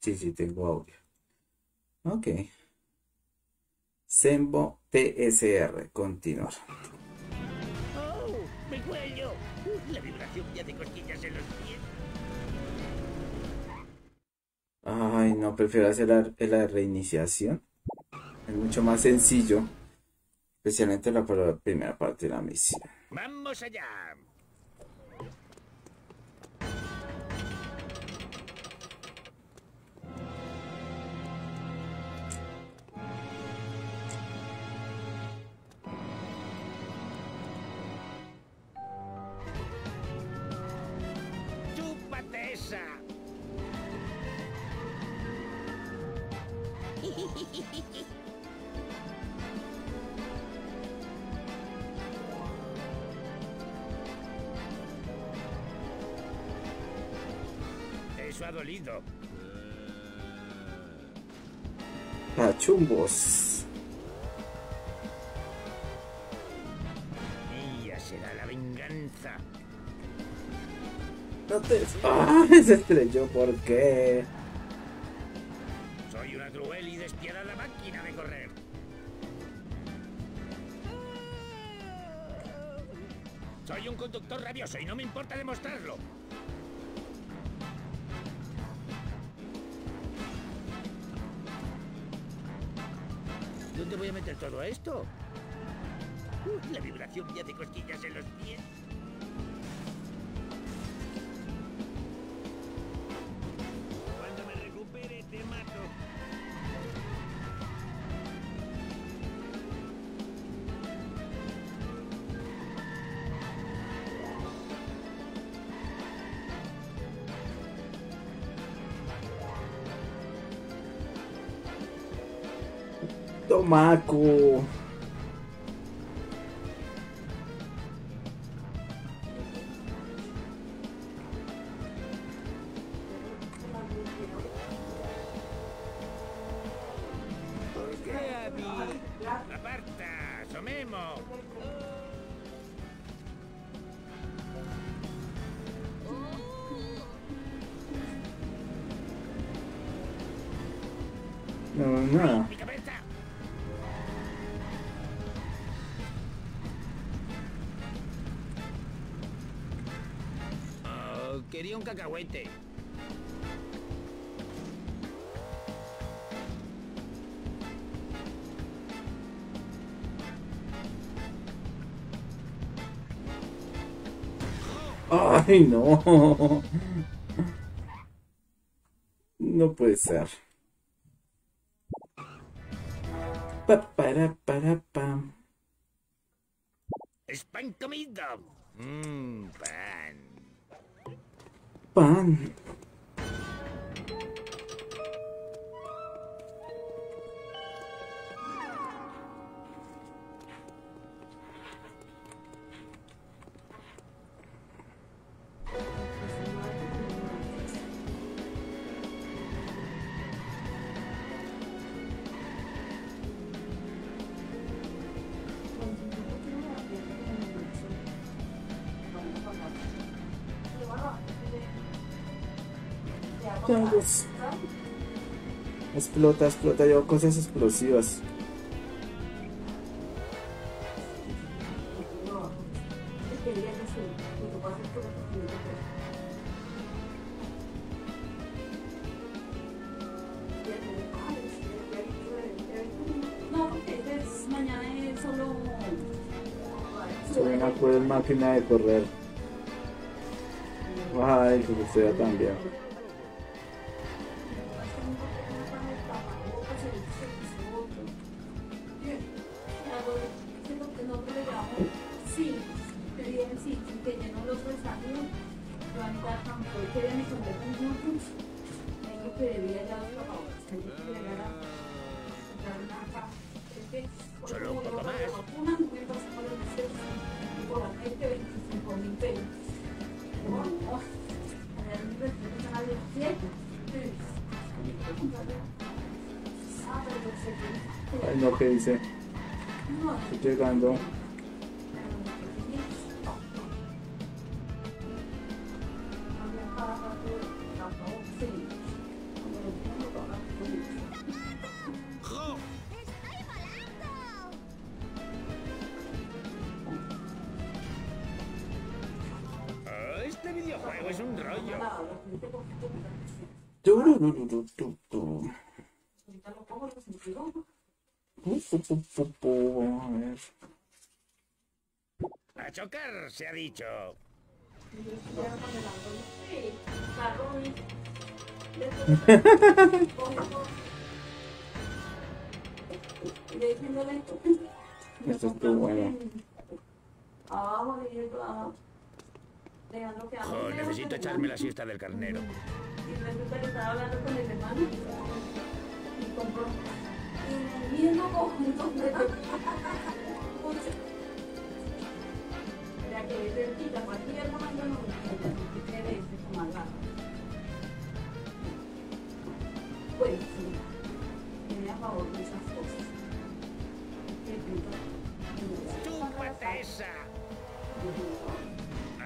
Sí, sí, tengo audio. Ok. Sembo TSR. Continuar. ¡Oh! ¡Mi cuello! La vibración me hace cosquillas en los pies. Ay, no, prefiero hacer la, la reiniciación. Es mucho más sencillo. Especialmente la, la primera parte de la misión. ¡Vamos allá! Eso ha dolido. Cachumbos. Y ya será la venganza. No te. ¡Ah! Se estrelló, ¿por qué? Y no me importa demostrarlo. ¿Dónde voy a meter todo esto? Uh, la vibración me hace cosquillas en los pies. marco. Cacahuete. Ay, no. No puede ser. Explota, explota, yo cosas explosivas. Soy una cruel máquina de correr. Ay, que usted también. Ay, no, ¿qué dice? Estoy llegando. Pu, pu, pu. A ver. A chocar, se ha dicho. Esto estuvo bueno. Jo, necesito echarme la siesta del carnero. Y resulta que estaba hablando con el hermano y compró. Y viendo conjuntos de Ya que es cerquita, cualquier momento no que quede ese como al lado. Pues sí, tiene a favor muchas cosas. Que pinta. ¡Chúpate esa!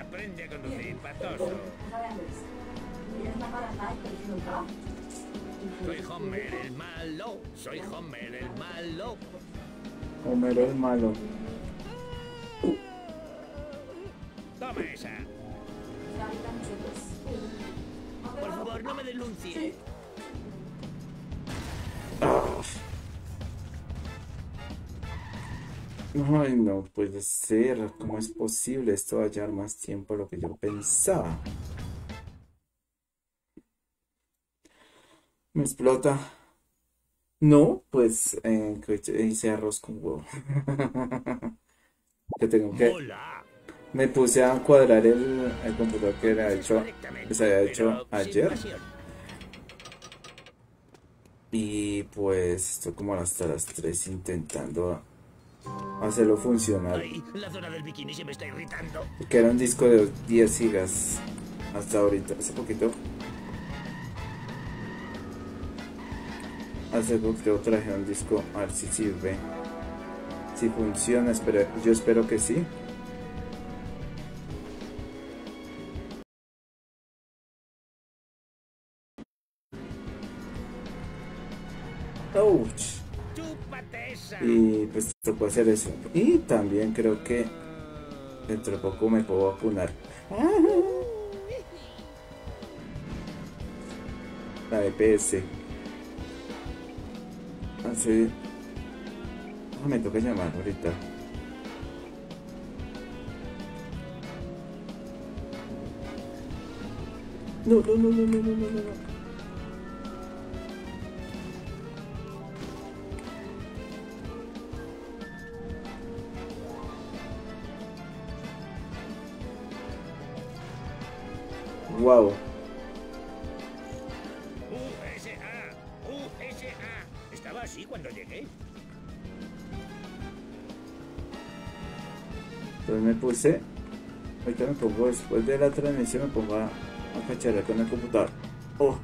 Aprende a conducir, patoso. Y es para nada, si no está. Soy Homer el malo. Soy Homer el malo. Homero el malo. Toma esa. Por favor, no me denuncie. Ay, no puede ser. ¿Cómo es posible? Esto llevar más tiempo de lo que yo pensaba. Me explota. No, pues eh, hice arroz con huevo. Que tengo que. Hola. Me puse a cuadrar el, el computador que era hecho, que se había hecho ayer. Y pues estoy como hasta las 3 intentando hacerlo funcionar. Ay, la zona del bikini se me está irritando. Que era un disco de 10 gigas hasta ahorita, hace poquito. Hace poquito traje un disco a ver si sirve. Si funciona, espero, yo espero que sí. Ouch. Y pues tocó hacer eso. Y también creo que dentro de poco me puedo vacunar. La EPS. Así. Ah, me toca llamar ahorita. No, no, no, no, no, no, no, no. Wow. Entonces me puse. Ahorita me pongo después de la transmisión me pongo a, a cacharrear con el computador. Oh.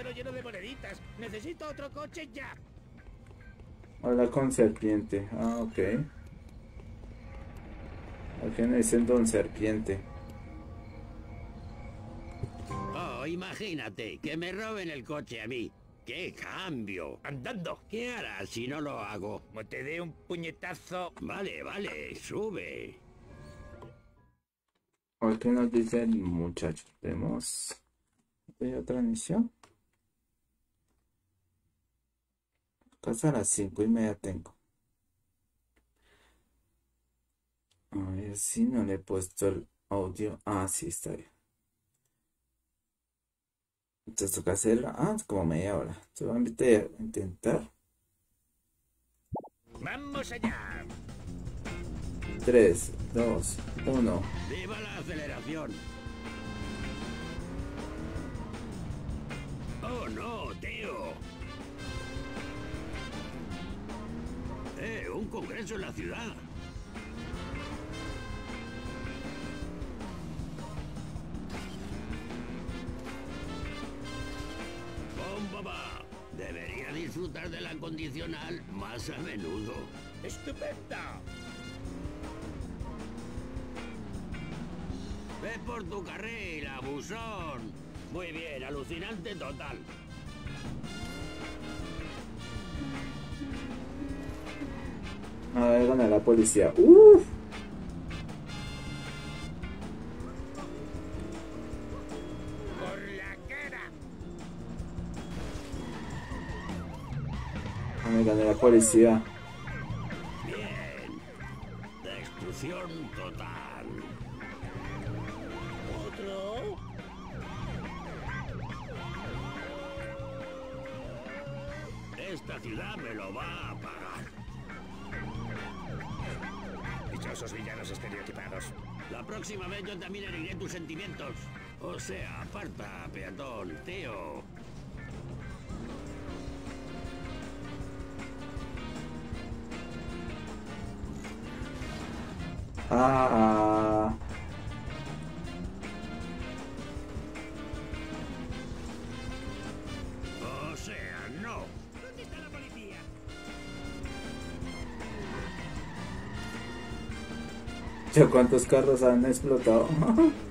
Cenicero lleno de moneditas. Necesito otro coche ya. Habla con serpiente. Ah, ok. Aquí me dicen don serpiente. Oh, imagínate, que me roben el coche a mí. ¡Qué cambio! Andando. ¿Qué harás si no lo hago? Como te dé un puñetazo. Vale, vale, sube. ¿Qué nos dice el muchacho? Tenemos ¿Hay transmisión. Casi a las cinco y media tengo. A ver si no le he puesto el audio. Ah, sí, está bien. Entonces toca hacerla. Ah, como media hora. A invitar a intentar. ¡Vamos allá! 3, 2, 1. ¡Viva la aceleración! ¡Oh, no, tío! ¡Eh, un congreso en la ciudad! ¡Bomba! Debería disfrutar de la condicional más a menudo. ¡Estupenda! ¡Ve por tu carril, abusón! Muy bien, alucinante total. A ver, gané la policía. Uf. Ver, gané la policía. Bien. Destrucción total. ¿Otro? Esta ciudad me lo va a pagar. Dichosos villanos estereotipados. La próxima vez yo también heriré tus sentimientos. O sea, aparta, peatón, tío. Ah, ¿Ya cuántos carros han explotado?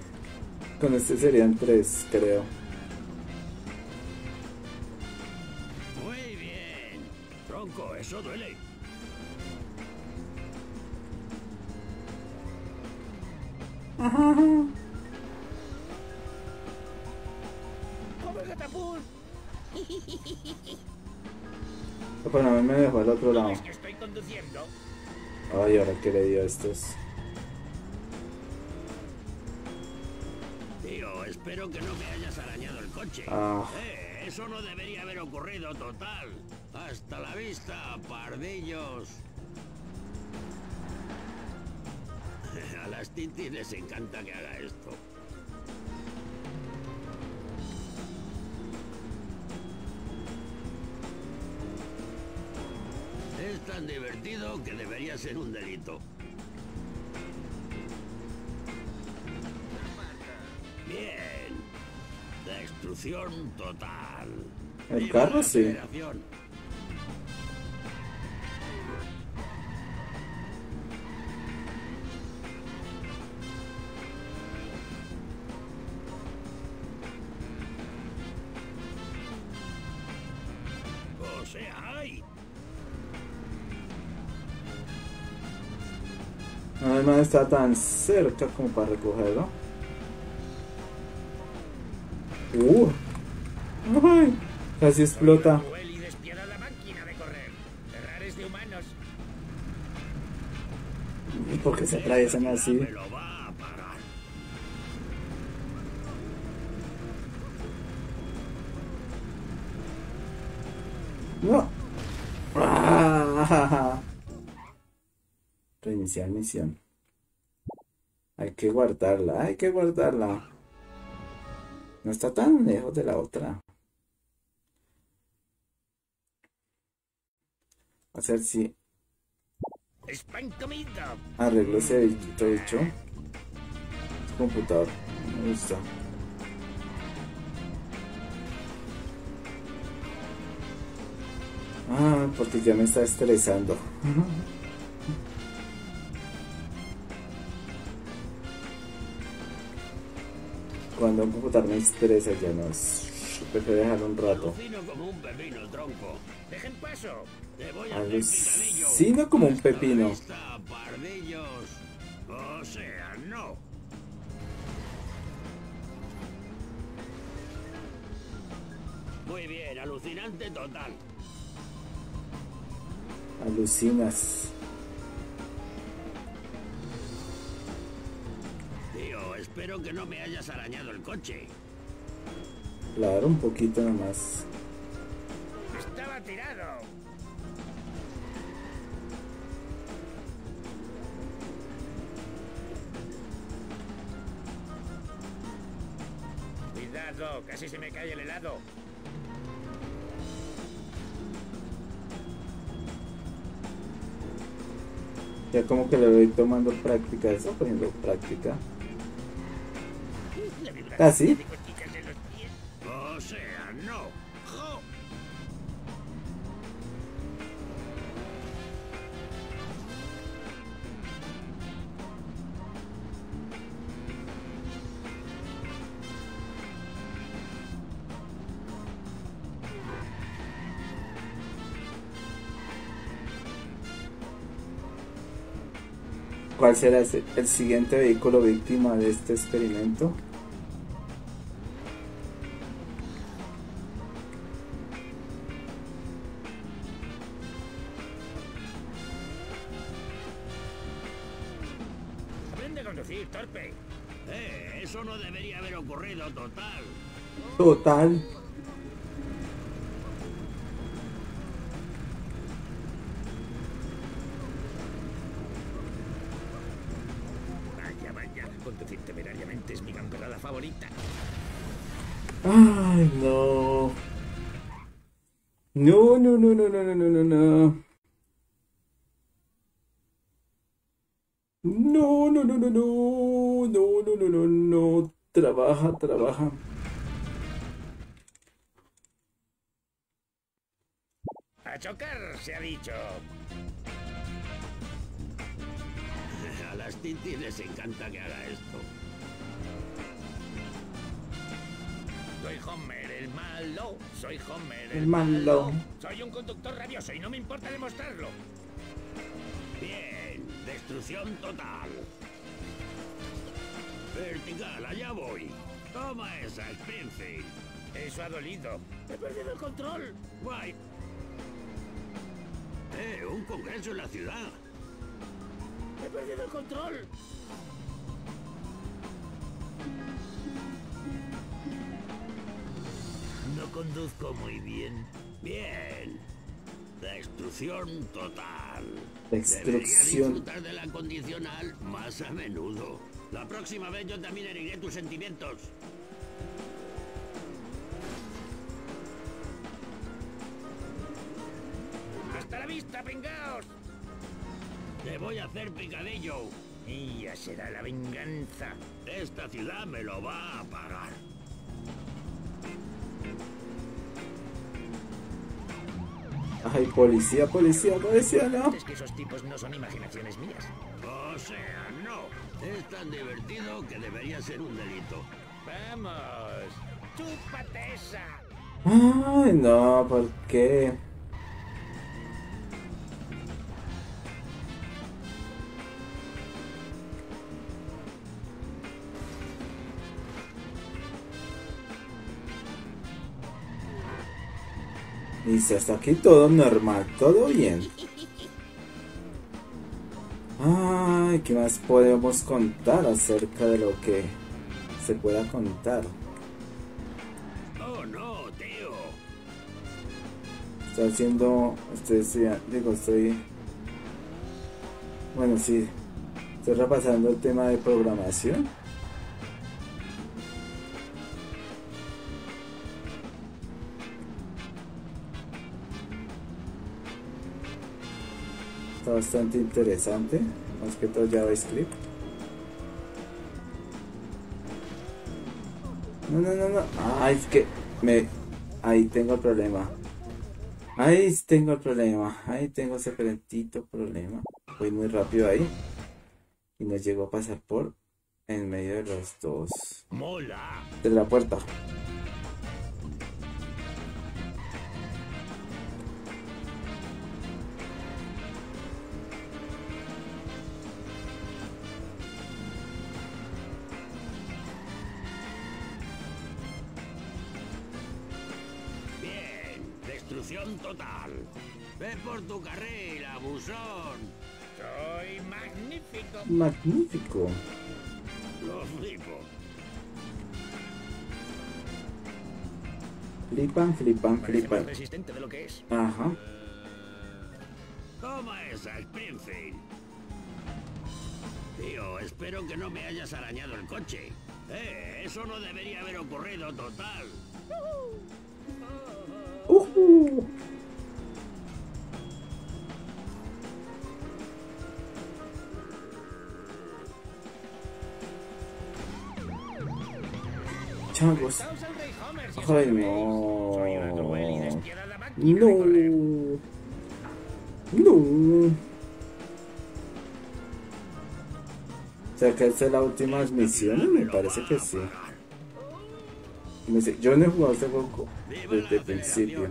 Con este serían tres, creo. Muy bien. Tronco, eso duele. ¡Joven Gatapul! Pero no me dejó al otro lado. Ay, ahora que le dio a estos. Espero que no me hayas arañado el coche. Ah. Eh, eso no debería haber ocurrido total. Hasta la vista, pardillos. A las tintis les encanta que haga esto. Es tan divertido que debería ser un delito. Destrucción total. El ¡Viva carro sí. Además está tan cerca como para recogerlo. Uh. Ay, casi explota. Cruel y despiadada máquina de correr. Errares de humanos. ¿Por qué se atraviesan así? No. Ah. Reiniciar misión. Hay que guardarla, hay que guardarla. No está tan lejos de la otra. A ver si arreglo ese bichito hecho. Computador. Me gusta. Ah, porque ya me está estresando. Cuando un computador me estresa ya no es... Prefiero dejarlo un rato. Alucino como un pepino. Muy bien, alucinante total. Alucinas. Espero que no me hayas arañado el coche. Claro, un poquito nomás. ¡Estaba tirado! Cuidado, casi se me cae el helado. Ya como que le voy tomando práctica eso, poniendo práctica. ¿Ah, sí? O sea, no. ¿Cuál será el siguiente vehículo víctima de este experimento? Total. Vaya, vaya. Conducir temerariamente es mi gamberrada favorita. Ay, no. No, no, no, no, no, no, no, no, no. No, no, no, no, no, no, no, no, no, no. Trabaja, trabaja. Chocar, se ha dicho. A las Tinti les encanta que haga esto. Soy Homer, el malo. Soy Homer, El malo. Soy un conductor rabioso y no me importa demostrarlo. Bien, destrucción total. Vertical, allá voy. Toma esa, Springfield. Eso ha dolido. He perdido el control. Guay. Eh, un congreso en la ciudad. He perdido el control. No conduzco muy bien. Bien. Destrucción total. Destrucción. Debería disfrutar de la condicional más a menudo. La próxima vez yo también heriré tus sentimientos. Te voy a hacer picadillo. Y ya será la venganza. Esta ciudad me lo va a pagar. Ay, policía, policía, policía, no. Es que esos tipos no son imaginaciones mías. O sea, no. Es tan divertido que debería ser un delito. ¡Vamos! ¡Chúpate esa! Ay, no, ¿por qué? Dice, hasta aquí todo normal, todo bien. Ay, ¿qué más podemos contar acerca de lo que se pueda contar? Oh, no, tío. Estoy haciendo, estoy estudiando, digo, estoy, bueno, sí, estoy repasando el tema de programación. Bastante interesante, más que todo JavaScript. No, no, no, no. Ay, es que me, ahí tengo el problema. Ahí tengo el problema. Ahí tengo ese frentito problema. Voy muy rápido ahí. Y no llego a pasar por en medio de los dos. ¡Mola! De la puerta. Tu carril, abusón. ¡Soy magnífico! Magnífico. Lo flipo. Flipan, flipan, Parece más flipan. resistente de lo que es. Ajá. Toma esa, Springfield. Tío, espero que no me hayas arañado el coche. Eh, eso no debería haber ocurrido total. Ujú. Changos. Cruel y no. No. O sea, que esta es la última misión, me parece que sí. Yo no he jugado este juego desde el principio.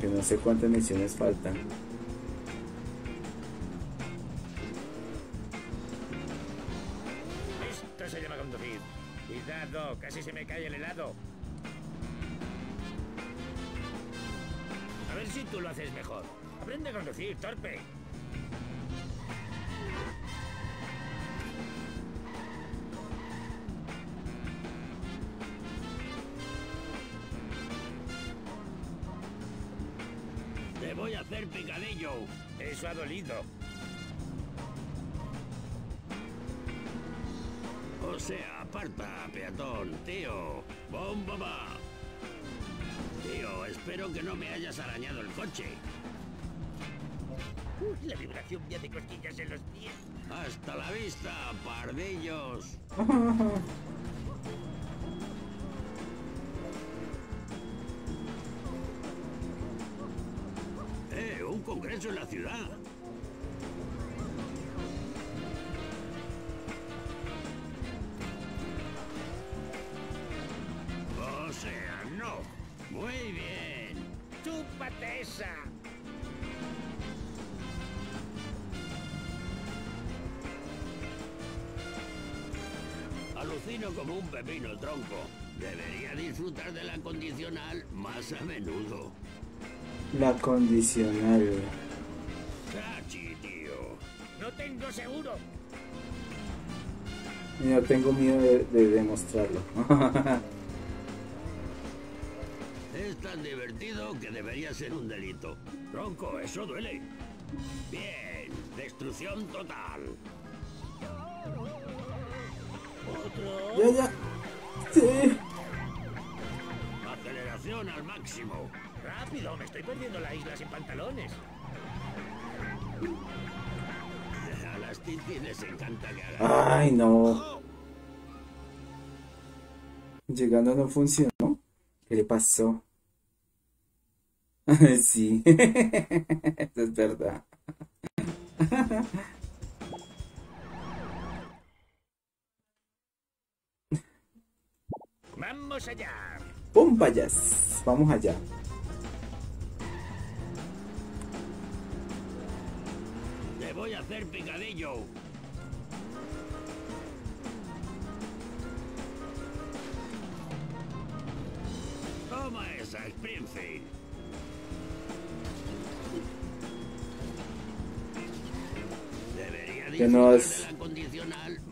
Que no sé cuántas misiones faltan. Casi se me cae el helado. A ver si tú lo haces mejor. Aprende a conducir, torpe. Te voy a hacer picadillo. Eso ha dolido. O sea, aparta, peatón, tío. Bomba va. Tío, espero que no me hayas arañado el coche. Uy, la vibración me hace cosquillas en los pies. Hasta la vista, pardillos. Eh, un congreso en la ciudad. O sea, no. Muy bien. ¡Chúpate esa! Alucino como un pepino tronco. Debería disfrutar de la condicional más a menudo. La condicional. Chachi, tío. ¡No tengo seguro! Y no tengo miedo de, de demostrarlo. Tan divertido que debería ser un delito. Tronco, eso duele. Bien, destrucción total. ya, ya. Sí. Aceleración al máximo. ¡Rápido! Me estoy perdiendo la isla sin pantalones. A las les encanta que hagan. Ay, no. Llegando no funcionó. ¿Qué le pasó? sí. Eso es verdad. ¡Vamos allá! ¡Pum, payas! Vamos allá. Te voy a hacer picadillo. Toma esa, Springfield. Que no es-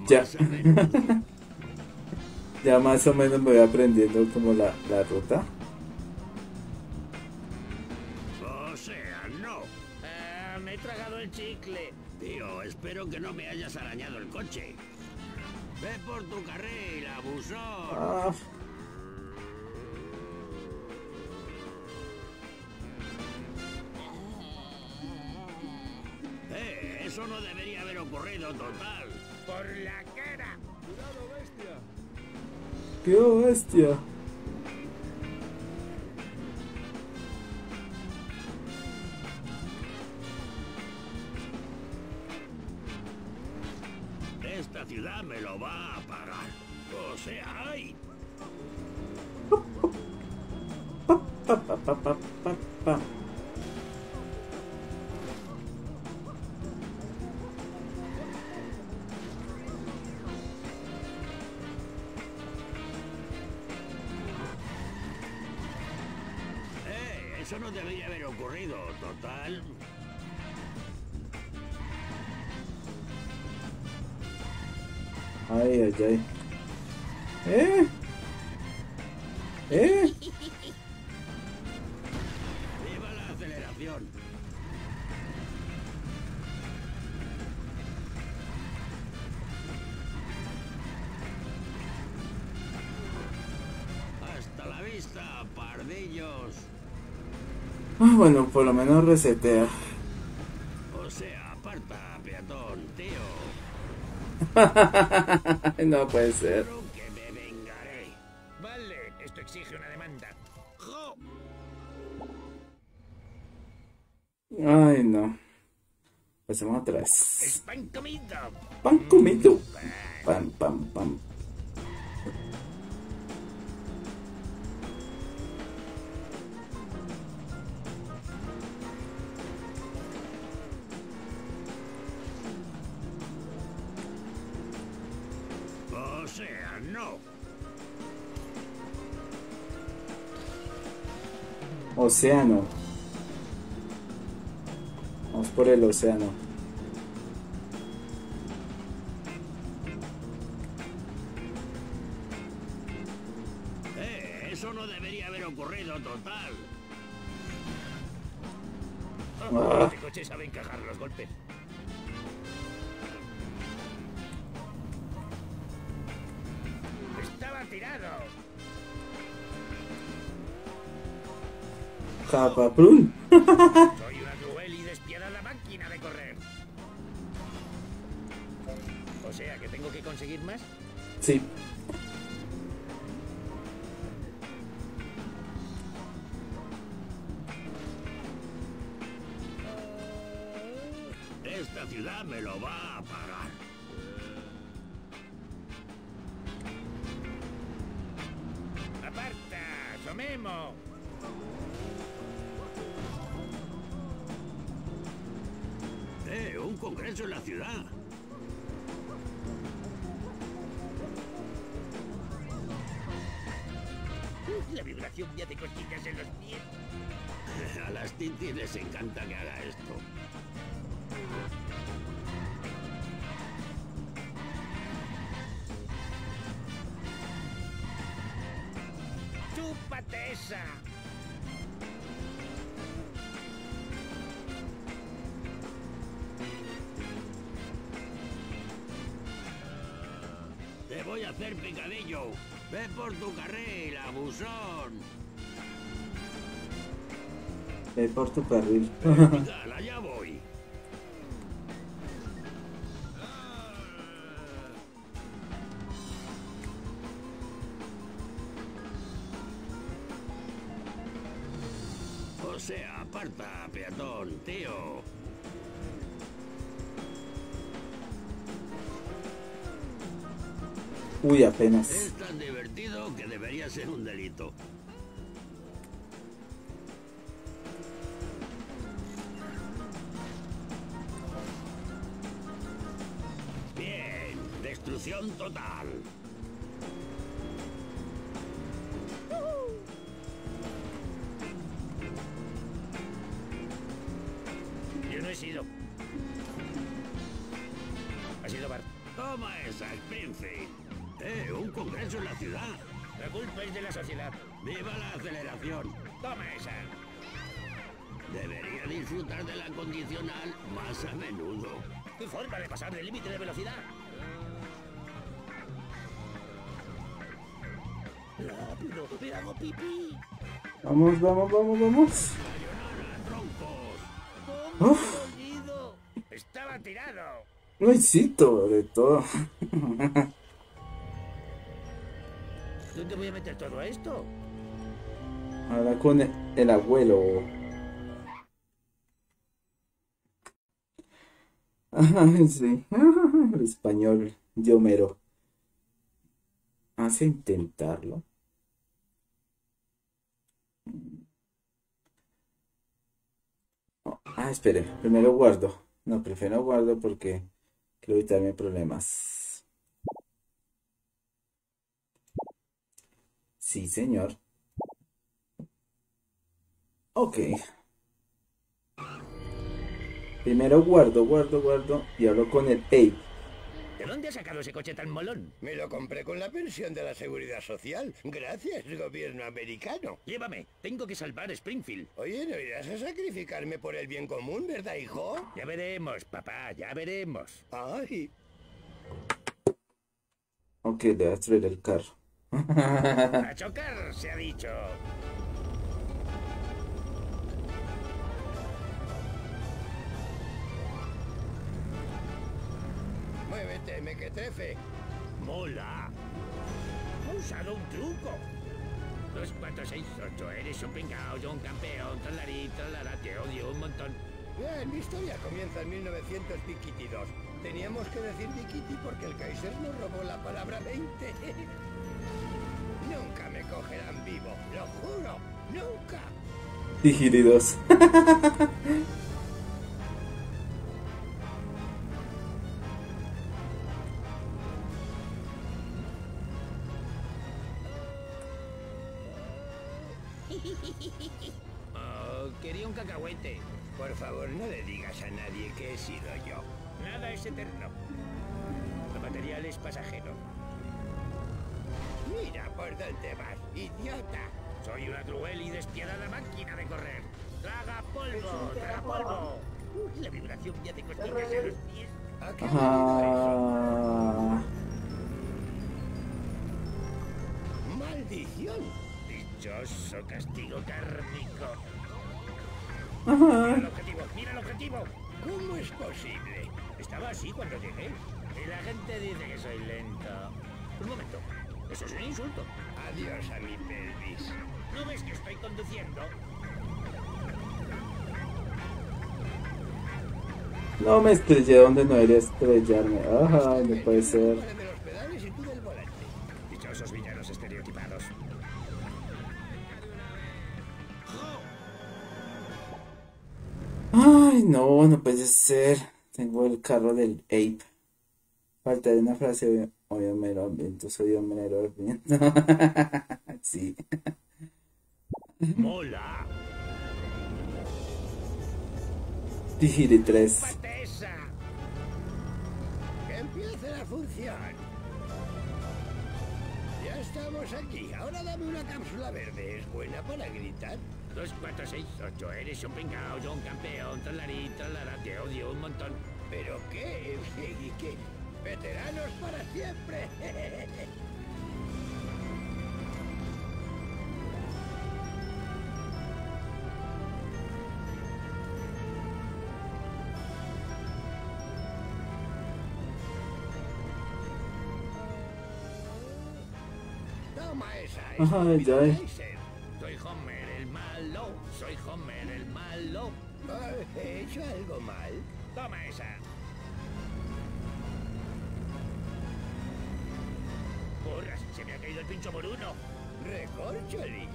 Ya. Ya más o menos me voy aprendiendo como la, la ruta. O sea, no. Ah, me he tragado el chicle. Tío, espero que no me hayas arañado el coche. Ve por tu carril, abusón. Ah, eso no debería haber ocurrido total. ¡Por la cara! ¡Qué bestia! Esta ciudad me lo va a pagar. O sea, ¡ay! Ay, ay, ay. ¿Eh? ¿Eh? ¡Viva la aceleración! Hasta la vista, pardillos. Ah, bueno, por lo menos resetea. O sea, aparta, peatón, tío. no puede ser. Me vengaré. exige una demanda. Ay, no. Pasemos vez. pan comido. Pan comido. Pam, pam, pam. Océano. Vamos por el océano. Eh, eso no debería haber ocurrido total. Ah. Este coche sabe encajar los golpes. Japaprun. Soy una cruel y despiadada máquina de correr. O sea, que tengo que conseguir más. Sí. Por tu carril, abusón. Ve por tu carril. Venga, allá voy. O sea, aparta, peatón, tío. Uy, apenas. Más a menudo. Tu forma de pasar del límite de velocidad. Rápido, me hago pipí. Vamos, vamos, vamos, vamos. ¿Cómo Uf. Estaba tirado. Luisito, de todo. ¿Dónde voy a meter todo esto? Ahora con el, el abuelo. sí. El español de Homero. Hace intentarlo. Ah, espere. Primero guardo. No, prefiero guardo porque quiero evitarme problemas. Sí, señor. Ok. Primero guardo, guardo, guardo y hablo con el Ape. ¿De dónde has sacado ese coche tan molón? Me lo compré con la pensión de la seguridad social. Gracias, gobierno americano. Llévame, tengo que salvar Springfield. Oye, ¿no irás a sacrificarme por el bien común, verdad, hijo? Ya veremos, papá, ya veremos. Ay, Ok, le voy a destruir el carro. A chocar, se ha dicho. Muévete, mequetrefe. Mola. Ha usado un truco. Dos, cuatro, seis, ocho. Eres un pingao, yo un campeón. Tralarí, tralara, te odio un montón. Bien, mi historia comienza en 1922. Teníamos que decir Bikiti porque el Kaiser nos robó la palabra 20. Nunca me cogerán vivo, lo juro, nunca. Digiridos. Mira por dónde vas, idiota. Soy una cruel y despiadada máquina de correr. Traga polvo, traga polvo. Uy, la vibración me hace costillas en los pies. ¿A qué Ah, ¡Maldición! Dichoso castigo kármico. ajá. Mira el objetivo, mira el objetivo. ¿Cómo es posible? Estaba así cuando llegué. Y la gente dice que soy lento. Un momento. Eso es un insulto. Adiós a mi pelvis. ¿No ves que estoy conduciendo? No me estrellé donde no debería estrellarme. Ajá, no puede ser. Dichosos villanos estereotipados. Ay, no, no puede ser. Tengo el carro del Ape. Falta de una frase. Oye, mero al viento, soy homero viento. Sí. ¡Mola! Digiri 3. ¡Patesa! ¡Que empiece la función! Ya estamos aquí. Ahora dame una cápsula verde. ¿Es buena para gritar? Dos, cuatro, seis, ocho. Eres un pingao, yo un campeón. Tralarí, tralara, te odio un montón. ¿Pero qué? ¿Y qué? ¡Veteranos para siempre! Toma esa. Kaiser. Soy Homer el malo. Soy Homer el malo. Ah, ¿He hecho algo mal? Me ha caído el pincho por uno. Recorcholis.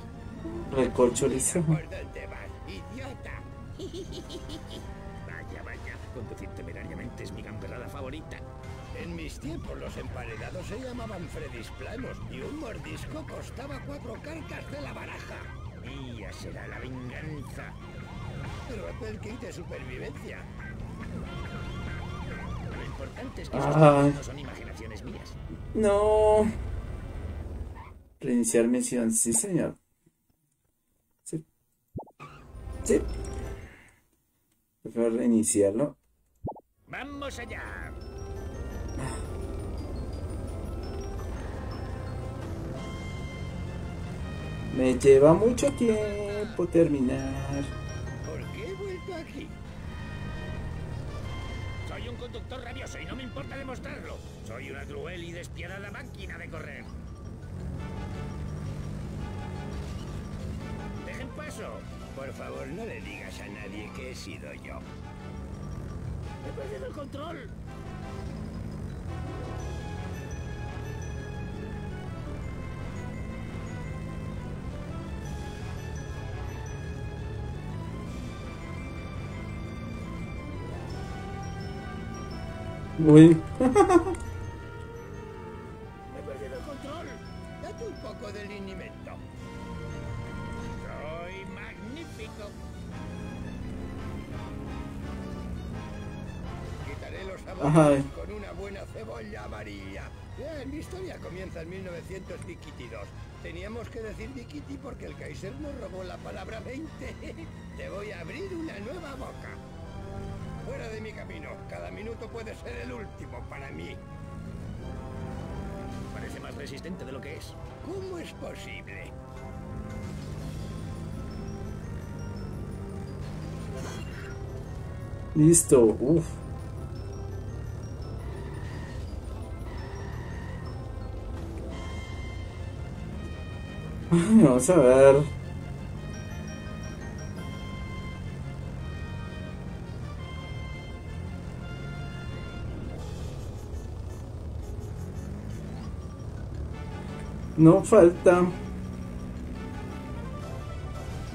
Recorcholizo. ¿Por dónde vas, idiota? Vaya, vaya. Conducir temerariamente es mi gamberrada favorita. En mis tiempos los emparedados se llamaban Freddy's planos y un mordisco costaba cuatro cartas de la baraja. Mía será la venganza. Rappel Kit de supervivencia. Lo importante es que no son imaginaciones mías. No. Reiniciar misión, sí, señor. Sí. Sí. Prefiero reiniciarlo. ¡Vamos allá! Me lleva mucho tiempo terminar. ¿Por qué he vuelto aquí? Soy un conductor rabioso y no me importa demostrarlo. Soy una cruel y despiadada máquina de correr. Por favor, no le digas a nadie que he sido yo. He perdido el control. Uy. Con una buena cebolla amarilla. Bien, mi historia comienza en 1922. Teníamos que decir Bikiti porque el Kaiser nos robó la palabra 20. Te voy a abrir una nueva boca. Fuera de mi camino. Cada minuto puede ser el último para mí. Parece más resistente de lo que es. ¿Cómo es posible? Listo. Uf. Ay, vamos a ver. No falta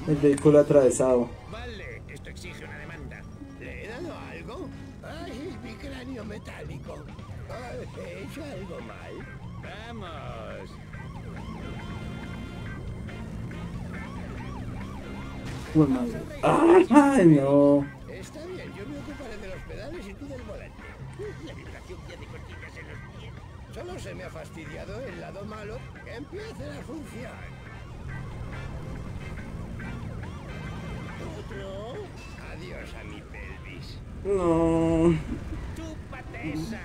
el vehículo atravesado. Vale, esto exige una demanda. ¿Le he dado algo? ¡Ay, mi cráneo metálico! Ay, ¿He hecho algo mal? Vamos. Ay, no. Está bien, yo me ocuparé de los pedales y tú del volante. La vibración de costillas en los pies. Solo se me ha fastidiado el lado malo. ¡Que empiece la función! ¿Otro? Adiós a mi pelvis. No. ¡Chúpate esa!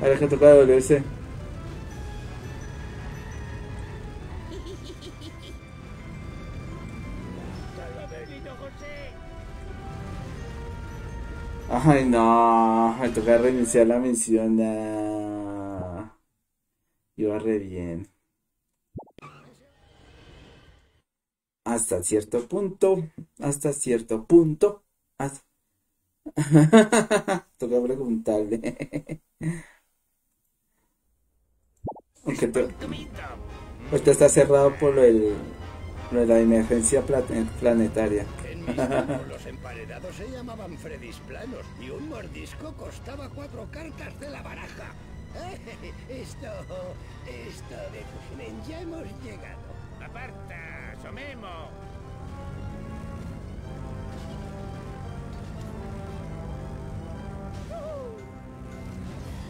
Ahora que. Ay, no. Me toca reiniciar la misión. Iba re bien. Hasta cierto punto. Hasta cierto punto. hasta- Toca preguntarle. Aunque to- ahorita está cerrado por lo, del- lo de la emergencia plate- planetaria. Emparedados se llamaban Freddy's planos y un mordisco costaba cuatro cartas de la baraja. Esto, esto de... Ya hemos llegado. ¡Aparta! ¡Somemo!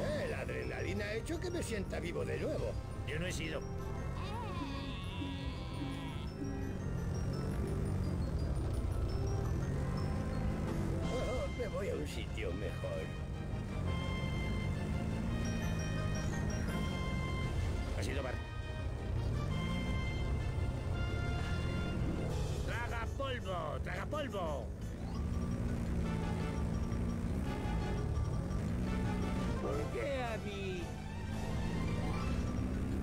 Eh, la adrenalina ha hecho que me sienta vivo de nuevo. Yo no he sido. Voy a un sitio mejor. Ha sido Bart. ¡Traga polvo! ¡Traga polvo! ¿Por qué a mí?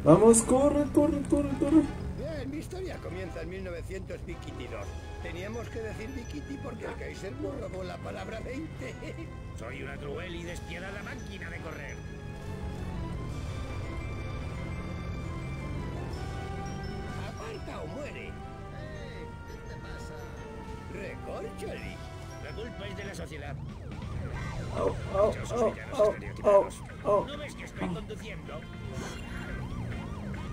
Vamos, corre, corre, corre, corre. Bien, mi historia comienza en 1922. Teníamos que decir Bikiti porque el Kaiser nos robó la palabra 20. Soy una cruel y despiadada máquina de correr. ¡Aparta o muere! Eh, ¿Qué te pasa? Recorcholi. La culpa es de la sociedad. Villanos au, au, estereotipados. au. ¿No ves que estoy conduciendo?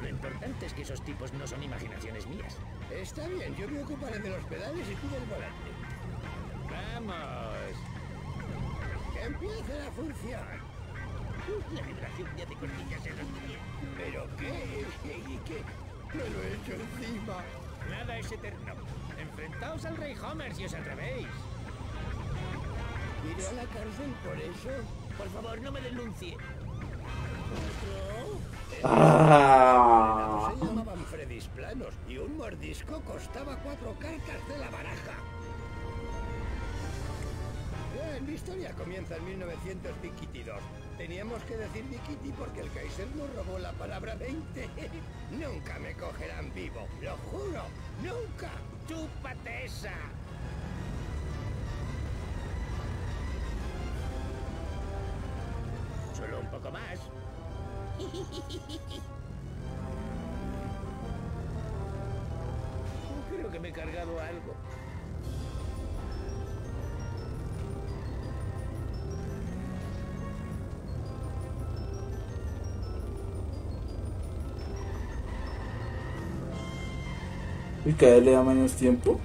Lo importante es que esos tipos no son imaginaciones mías. Está bien, yo me ocuparé de los pedales y tú del volante. ¡Vamos! ¡Que empiece la función! La vibración ya de costillas en los pies. ¿Pero qué? ¿Y qué? Me lo he hecho encima. Nada es eterno. Enfrentaos al Rey Homer si os atrevéis. ¿Iré a la cárcel por eso? Por favor, no me denuncie. ¿Otro? Ah. Se llamaban Freddy's planos y un mordisco costaba cuatro cartas de la baraja. Mi historia comienza en 1922. Teníamos que decir Bikiti porque el Kaiser nos robó la palabra 20. Nunca me cogerán vivo, lo juro, nunca. ¡Chúpate esa! Solo un poco más. Creo que me he cargado algo. Y cada le da menos tiempo.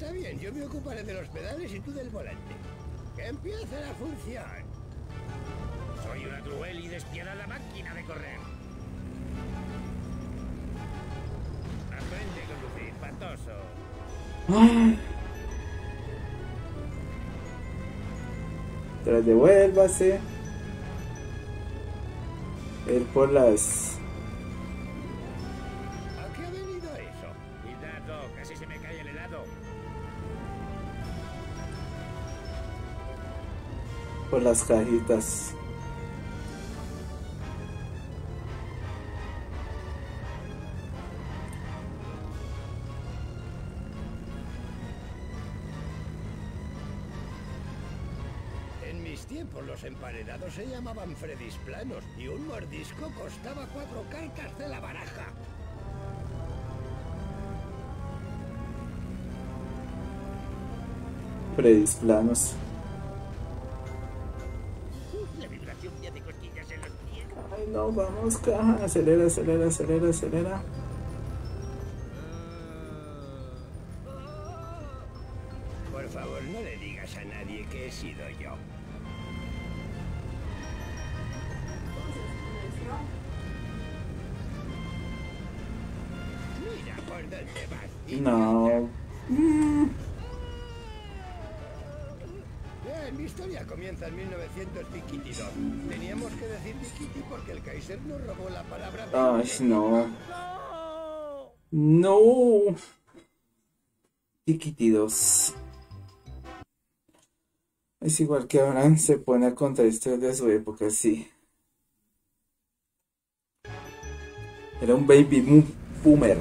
Está bien, yo me ocuparé de los pedales y tú del volante. ¡Que empiece la función! Soy una cruel y despiadada máquina de correr. Aprende a conducir, patoso. Ah. Tras devuélvase. Ir por las. Por las cajitas. En mis tiempos los emparedados se llamaban Freddy's planos y un mordisco costaba cuatro cartas de la baraja. Freddy's planos. Vamos, caja. Acelera, acelera, acelera, acelera. Bikiti porque el Kaiser nos robó la palabra. Ay, no. No. Tiquitidos. Es igual que ahora se pone a contar historias de su época, sí. Era un baby boomer.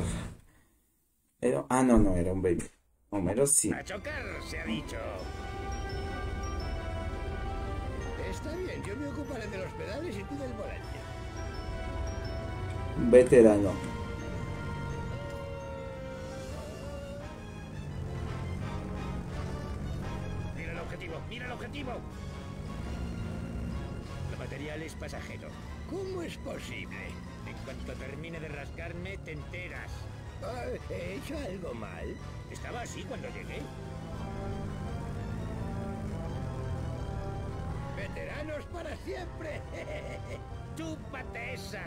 Era, ah, no, no, era un baby. Homero sí. A chocar, se ha dicho. Está bien, yo me ocuparé de los pedales y tú del volante. Veterano. Mira el objetivo, mira el objetivo. El material es pasajero. ¿Cómo es posible? En cuanto termine de rascarme, te enteras. Ah, ¿He hecho algo mal? Estaba así cuando llegué. ¡Veteranos para siempre! ¡Chúpate esa!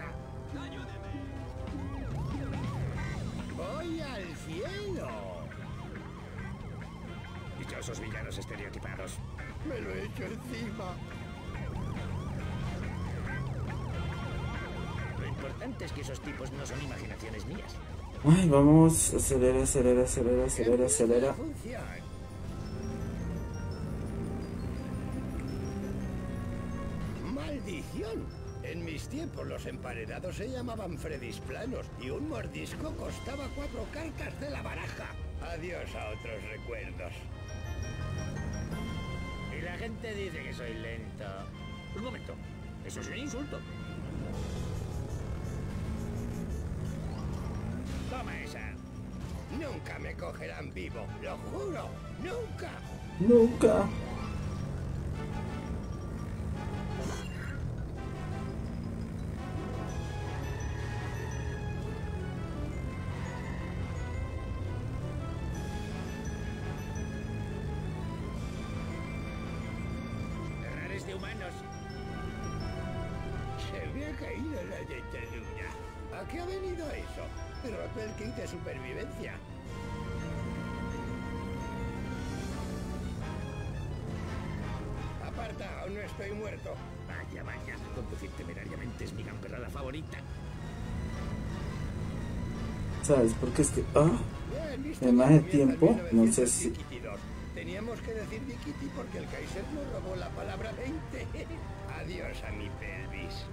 ¡Voy al cielo! Dichosos villanos estereotipados. Me lo he hecho encima. Lo importante es que esos tipos no son imaginaciones mías. Ay, vamos. Acelera, acelera, acelera, acelera, acelera. En mis tiempos los emparedados se llamaban Freddy's planos y un mordisco costaba cuatro cartas de la baraja. Adiós a otros recuerdos. Y la gente dice que soy lento. Un momento. Eso es un insulto. Toma esa. Nunca me cogerán vivo, lo juro, nunca. Nunca. De humanos. Se me ha caído la dentadura. ¿A qué ha venido eso? Roto el kit de supervivencia. Aparta, aún no estoy muerto. Vaya, vaya. Conducir temerariamente es mi gamberrada favorita. ¿Sabes? Porque es que. Ah, Además de tiempo, no sé si- 1922. Teníamos que decir Bikiti porque el Kaiser nos robó la palabra 20. Adiós a mi pelvis.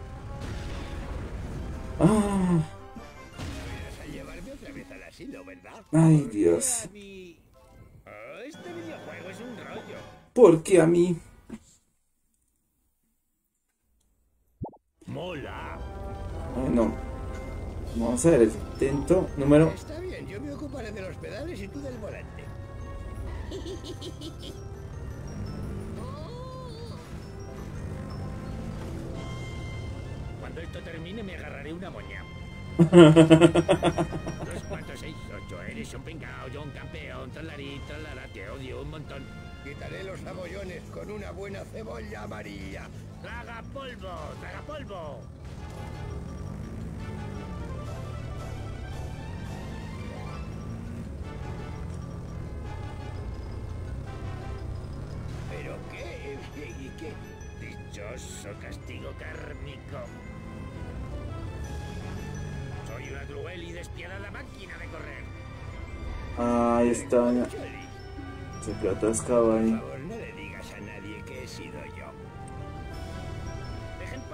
ah. A llevarme otra vez al asilo, ¿verdad? Ay, Dios. Oh, este videojuego es un rollo. Porque a mí. Mola. Ay, no. Vamos a ver el intento número. Está bien, yo me ocuparé de los pedales y tú del volante. Cuando esto termine me agarraré una moña. Dos, cuatro, seis, ocho. Eres un pingao, yo un campeón. Tralarí, tralara, te odio un montón. Quitaré los abollones con una buena cebolla amarilla. ¡Traga polvo! ¡Traga polvo! Qué? ¿Y qué? Dichoso castigo kármico. Soy una cruel y despiadada máquina de correr. Ahí está. Se quedó atascado por ahí. favor, no le digas a nadie que he sido yo.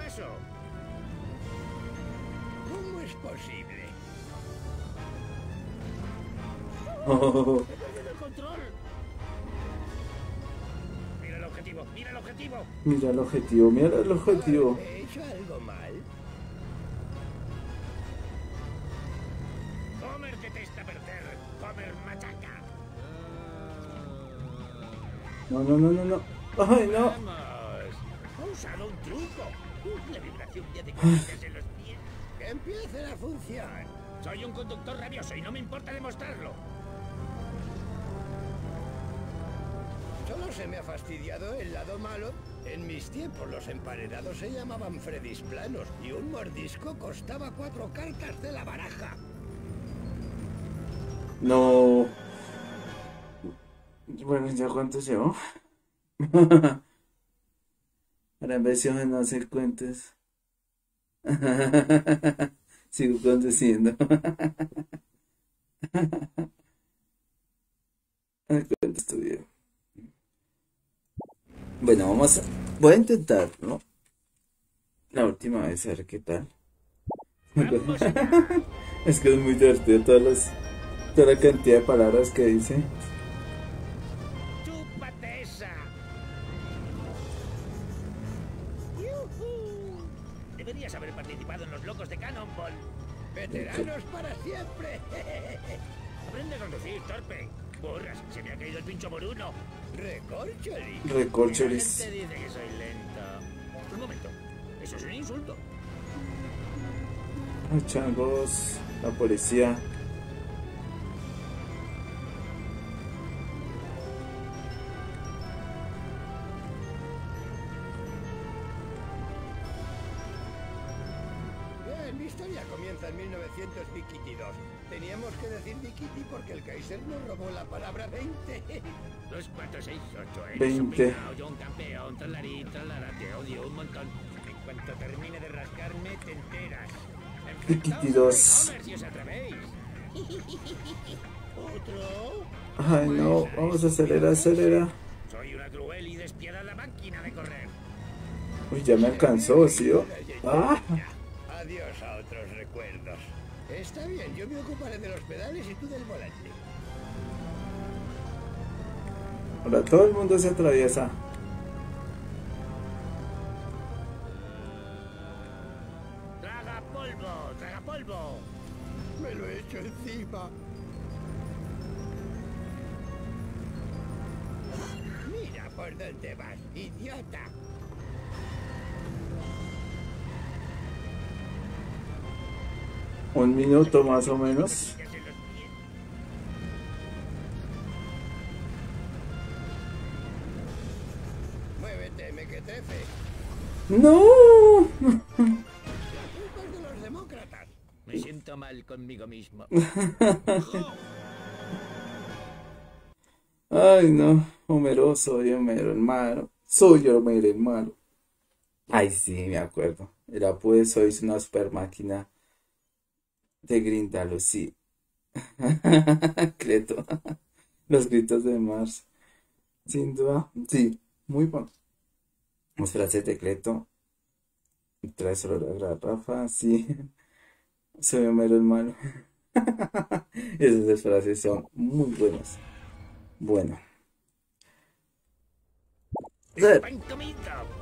eso? ¿Cómo es posible? objetivo. mira el objetivo, mira el objetivo. ¿He hecho algo mal? Homer detesta perder. Homer machaca. No, no, no, no, no. Ay, no. Ha usado un truco. La vibración de adecuadas en los pies. ¡Que empiece la función! Soy un conductor rabioso y no me importa demostrarlo. Solo se me ha fastidiado el lado malo. En mis tiempos los emparedados se llamaban Freddy's planos y un mordisco costaba cuatro cartas de la baraja. No. Bueno, ¿ya cuánto llevo? Ahora en no hacer cuentas. Sigo conduciendo. Ay, cuánto estuve. Bueno, vamos a... Voy a intentar, ¿no? La última vez, a ver qué tal. Es que es muy divertido todas las, toda la cantidad de palabras que dice. ¡Chúpate esa! ¡Yujú! Deberías haber participado en los locos de Cannonball. ¡Veteranos para siempre! Aprende a conducir, torpe. Borras, se me ha caído el pincho por uno. ¡Recorcholi! Recorcholis. Gente dice que soy lento. Un momento, eso es un insulto. Los changos, la policía. 200 Bikitidos. Teníamos que decir Bikiti porque el Kaiser nos robó la palabra 20. 2, 4, 6, 8, 20. yo un campeón, te odio un montón. En cuanto termine de rascarme, te enteras. ¿Otro? Ay, no, pues, vamos a acelerar, acelera. Soy una cruel y despiadada máquina de correr. Uy, ya me alcanzó, ¿sí? Ah. Está bien, yo me ocuparé de los pedales y tú del volante. ahora todo el mundo se atraviesa. Traga polvo, traga polvo. Me lo he hecho encima. Mira por dónde vas, idiota. Un minuto más o menos. Muévete, mequetrefe. ¡No! La culpa es de los demócratas. Me siento mal conmigo mismo. Ay, no. Homero, soy Homero el malo. Soy Homero el malo. Ay, sí, me acuerdo. Era pues, sois una super máquina de Grindalo, sí. Cleto. Los gritos de Mars. Sin duda, sí, muy bueno. Las frases de Cleto. Trae solo la garrafa, sí. Soy Homero el malo. Esas frases son muy buenas. Bueno.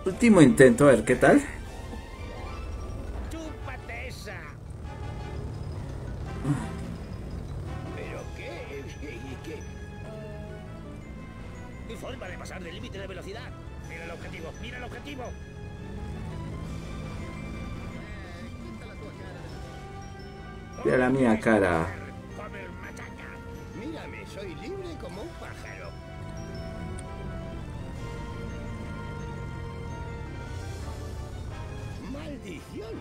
Último intento, a ver qué tal. Mira la mía cara. Mírame, soy libre como un pájaro. ¡Maldición!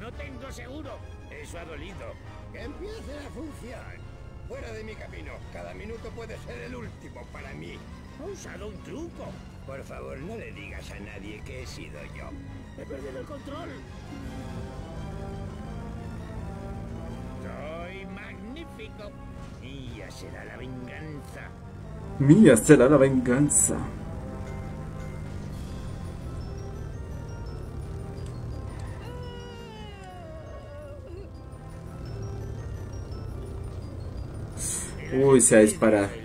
No tengo seguro. Eso ha dolido. ¡Que empiece la función! Fuera de mi camino. Cada minuto puede ser el último para mí. Ha usado un truco. Por favor, no le digas a nadie que he sido yo. He perdido el control. Mía será la venganza. Mía será la venganza. Uy, se ha disparado.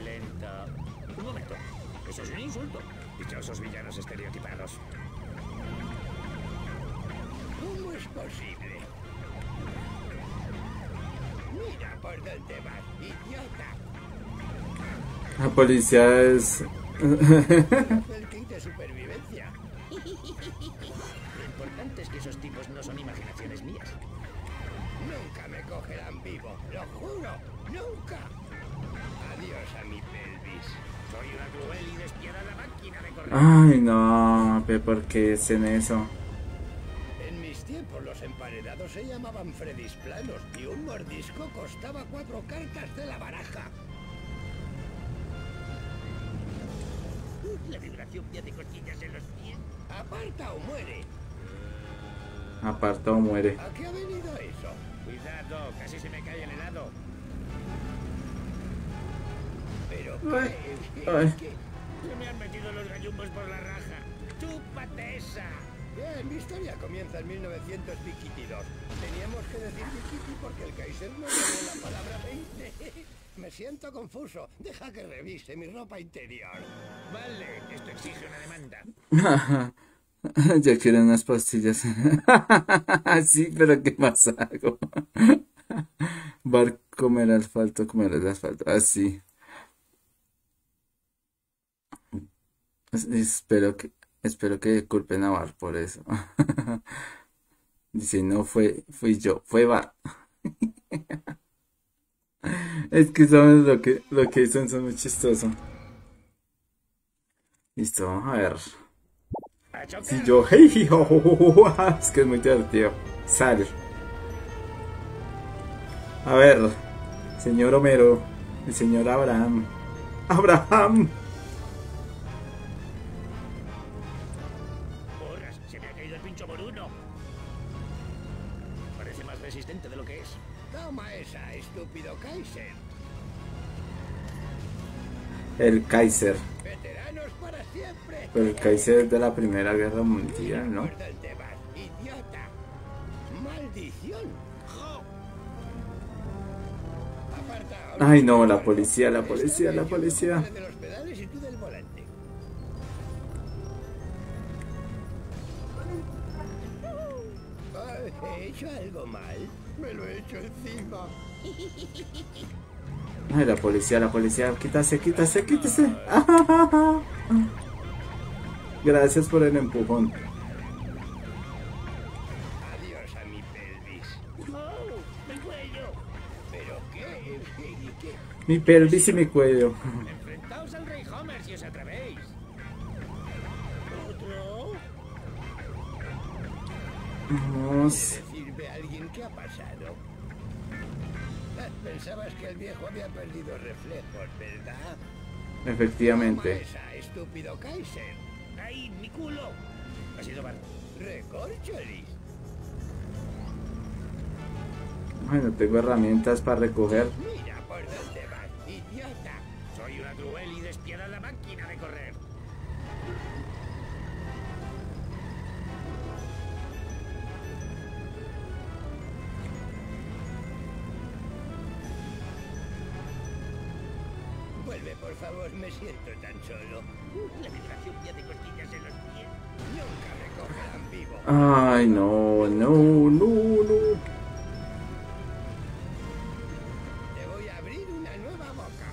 La policía es... El kit de supervivencia. Lo importante es que esos tipos no son imaginaciones mías. Nunca me cogerán vivo, lo juro, nunca. Adiós a mi pelvis. Soy una cruel y despiadada máquina de correr. Ay, no, pero ¿por qué hacen eso? En mis tiempos los emparedados se llamaban Freddy's planos y un mordisco costaba cuatro cartas de la baraja. En los pies. Aparta o muere. Aparta o muere. ¿A qué ha venido eso? Cuidado, casi se me cae el helado. Pero Ay, qué, ay. qué- Se me han metido los gallumbos por la raja. ¡Chúpate esa! Bien, mi historia comienza en 1922. Teníamos que decir Bikiti porque el Kaiser no dio la palabra 20. Me siento confuso. Deja que revise mi ropa interior. Vale, esto exige una demanda. Ya quiero unas pastillas. sí, pero ¿qué más hago? Bar comer asfalto, comer el asfalto. Así. Espero que, espero que culpen a Bar por eso. Dice, no fue, fui yo, fue Bar. Es que sabes lo que, lo que dicen son muy chistoso. Listo, vamos a ver. Si yo, hey, ho, ho, ho, ah, es que es muy divertido. Sale. A ver, señor Homero, el señor Abraham. Abraham. El Kaiser. Veteranos para siempre. Pero el Kaiser es de la Primera Guerra Mundial, ¿no? Por dónde vas, idiota. Maldición. Aparta ahora. Ay, no, la policía, la policía, la policía. ¿He hecho algo mal? Me lo he hecho encima. Ay, la policía, la policía. Quítase, quítase, quítase. Gracias por el empujón. Adiós a mi pelvis. ¡Oh! ¡Mi cuello! ¿Pero qué? ¿Y qué? Mi pelvis y mi cuello. Enfrentaos al Rey Homer si os atrevéis. ¿Otro? Vamos. Viejo había perdido reflejos, ¿verdad? Efectivamente. esa, estúpido Kaiser. ¡Ay, mi culo! Ha sido Bart. Recorcholis. Ay, no tengo herramientas para recoger. Vuelve, por favor, me siento tan solo. La vibración me hace cosquillas en los pies. Nunca me cogerán vivo. Ay, no, no, no, no. Te voy a abrir una nueva boca.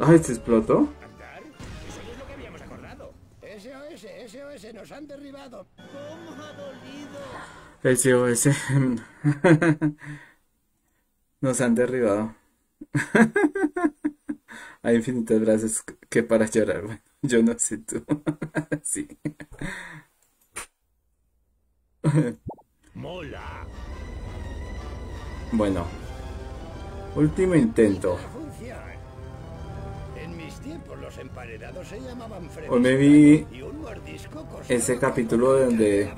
Ay, se explotó. Eso es lo que habíamos acordado. SOS, SOS, nos han derribado. ¿Cómo ha dolido? SOS. Nos han derribado. Hay infinitas frases que para llorar. Bueno, yo no sé tú. Sí. ¡Mola! Bueno. Último intento. Función. En mis tiempos los emparedados se llamaban Freddy. Hoy me vi ese capítulo donde...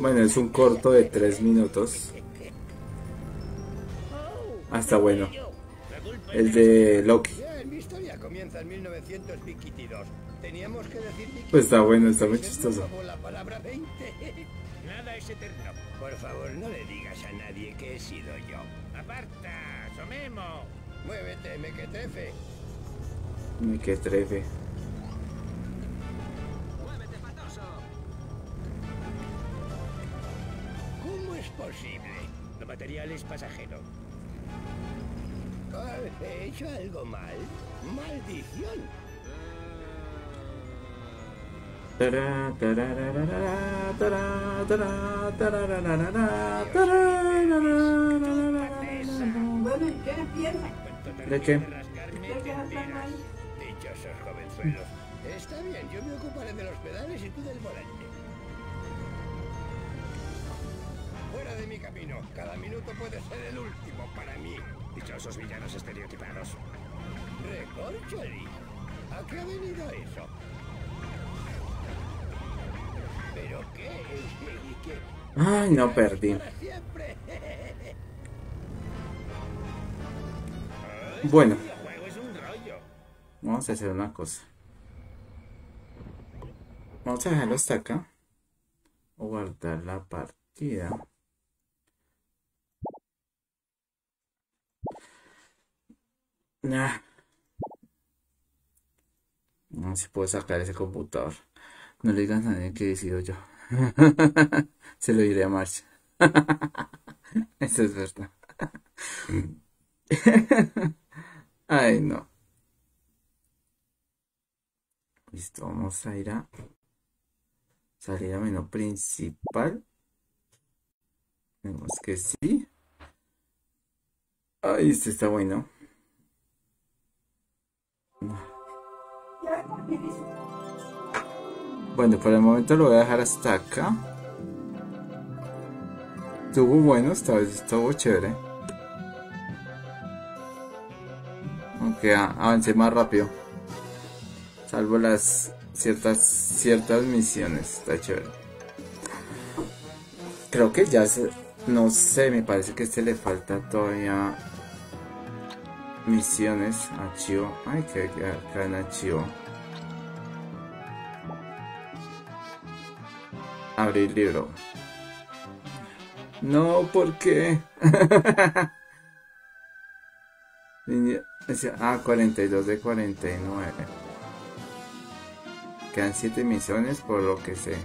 Bueno, es un corto de tres minutos. Hasta bueno. El de Loki. Bien, mi historia comienza en 1922. Teníamos que decir Vicky. Pues está bueno, está muy chistoso. nos robó la palabra 20. Nada es eterno. Por favor, no le digas a nadie que he sido yo. ¡Aparta! paso, Memo. Muévete, mequetrefe. Ni que trefe. ¡Muévete, patoso! ¿Cómo es posible? Lo material es pasajero. Ah, ¿He hecho algo mal? ¡Maldición! ¿De qué? Dichosos jovenzuelos. Está bien, yo me ocuparé de los pedales y tú del volante. Fuera de mi camino. Cada minuto puede ser el último para mí. Dichosos villanos estereotipados. ¿Recorcholis? ¿A qué ha venido eso? ¿Pero qué? ¿Y qué? Ay, no perdí. Bueno, El juego es un rollo. vamos a hacer una cosa. Vamos a dejarlo hasta acá. O guardar la partida. Nah. No si puedo sacar ese computador. No le digas a nadie que he decidido yo. Se lo diré a Marcia. Eso es verdad. Ay, no. Listo, vamos a ir a salir a menú principal. Vemos que sí. Ay, este está bueno. Bueno, por el momento lo voy a dejar hasta acá. Estuvo bueno, esta vez estuvo chévere. Aunque avancé más rápido. Salvo las ciertas ciertas misiones. Está chévere. Creo que ya se, no sé, me parece que este le falta todavía misiones. Archivo. Ay, que que acá en archivo. Abrir libro. No, ¿por qué? Ah, 42 de 49. Quedan 7 misiones por lo que sé.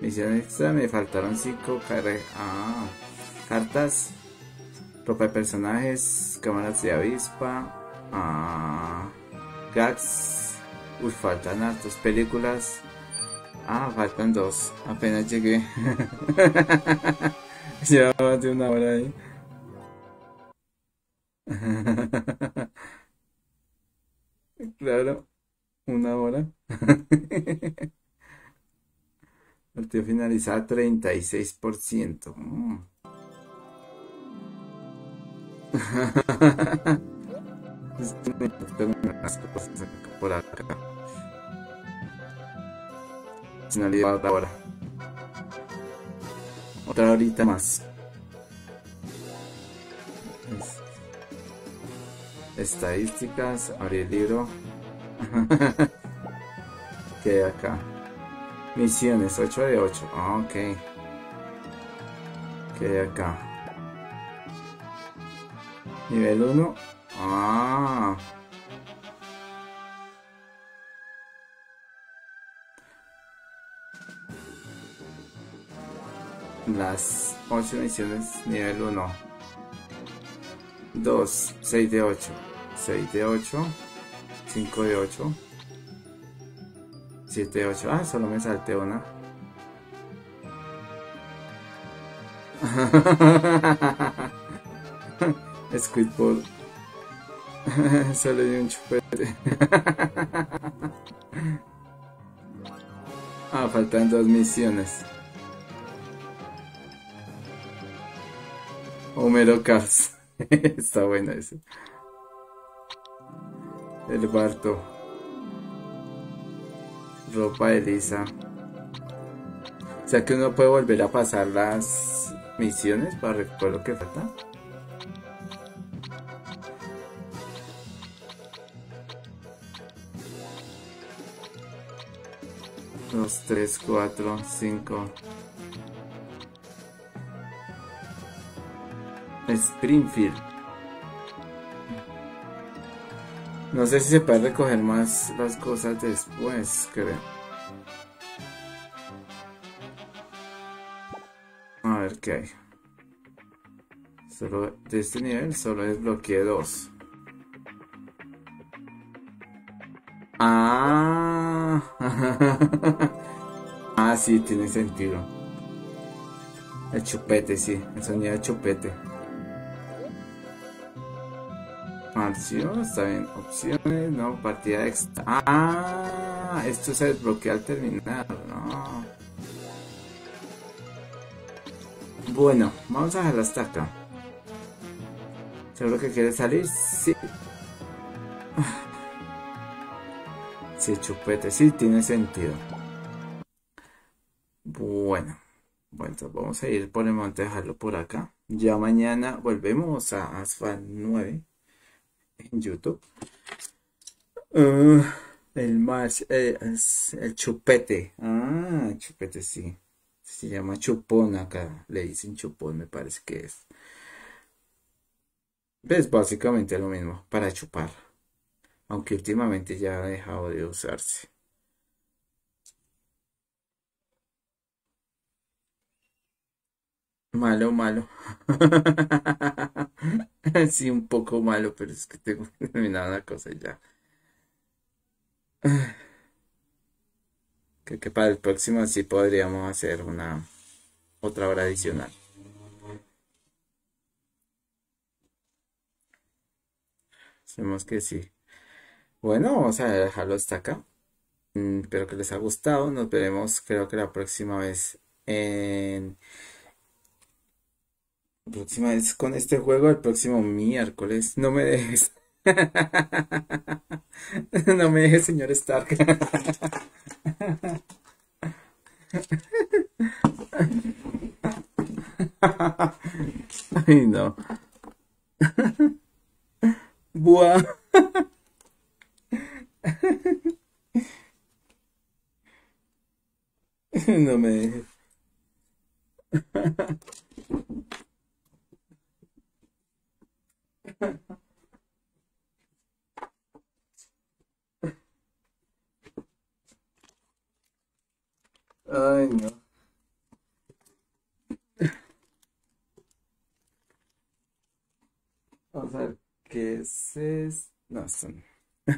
Misión extra, me faltaron 5 Ah, cartas, ropa de personajes, cámaras de avispa, ah, gags. Uy, faltan hartas películas. Ah, faltan dos. Apenas llegué. más de una hora ahí. Claro, una hora. Partido finalizado 36%. Mm. Es unas cosas por acá. Finalidad otra hora. Otra horita más. Es- Estadísticas, abrir el libro. que acá. Misiones, 8 de 8. Ah, ok. Que acá. Nivel 1. Ah. Las 8 misiones nivel 1. 2, 6 de 8. 6 de 8. 5 de 8. 7 de 8. Ah, solo me salté una. Squidball. Solo di un chupete. ah, faltan dos misiones. Homero Cars. Está bueno ese. El Barto. Ropa de Lisa. O sea que uno puede volver a pasar las misiones para recuperar lo que falta. Dos, tres, cuatro, cinco. Springfield. No sé si se puede recoger más las cosas después, creo. A ver qué hay. Solo de este nivel solo desbloqueé dos. Ah. ah, sí, tiene sentido. El chupete, sí. El sonido de chupete. Acción, está bien. Opciones, no, partida extra. Ah, esto se desbloquea al terminar, no. Bueno, vamos a dejarlo hasta acá. ¿Seguro que quiere salir? Sí. Sí, chupete, sí, tiene sentido. Bueno, bueno, vamos a ir por el momento a dejarlo por acá. Ya mañana volvemos a Asphalt 9 en YouTube. Ah, el más, eh, el chupete. Ah, chupete, sí. Se llama chupón acá. Le dicen chupón, me parece que es. Es básicamente lo mismo, para chupar. Aunque últimamente ya ha dejado de usarse. Malo, malo. sí, un poco malo, pero es que tengo que terminar una cosa ya. Creo que para el próximo sí podríamos hacer una otra hora adicional. Sabemos que sí. Bueno, vamos a dejarlo hasta acá. Mm, espero que les haya gustado. Nos veremos creo que la próxima vez en próxima vez con este juego el próximo miércoles. No me dejes. no me dejes, señor Stark. Ay, no. Buah. No me dejes. Ay, no. Vamos a qué es. No,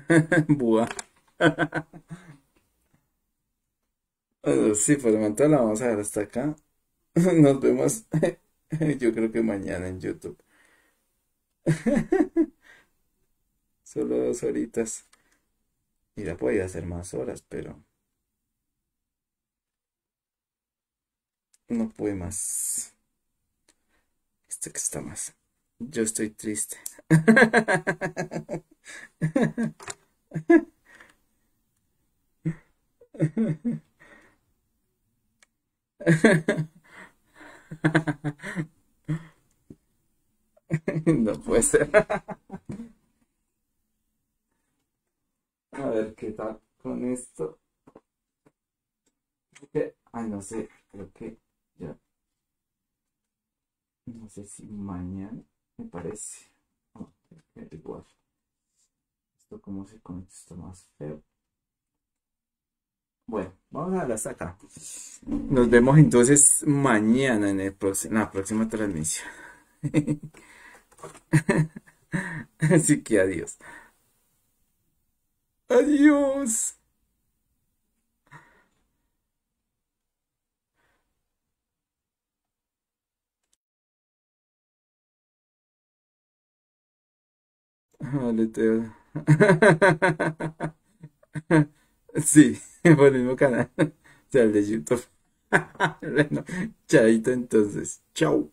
Buah. Sí, por el momento la vamos a ver hasta acá. Nos vemos, yo creo que mañana en YouTube. Solo dos horitas. Mira, podía hacer más horas, pero no puede más. Este que está más. Yo estoy triste. No puede ser. A ver qué tal con esto. Ay, no sé, creo que ya. No sé si mañana me parece. igual. Esto como se conecta esto más feo. Bueno, vamos a hasta acá. Nos vemos entonces mañana en, el en la próxima transmisión. Así que adiós. Adiós. Aleteo. Sí, por el mismo canal. O sea, el de YouTube. Bueno, chaito entonces. Chau.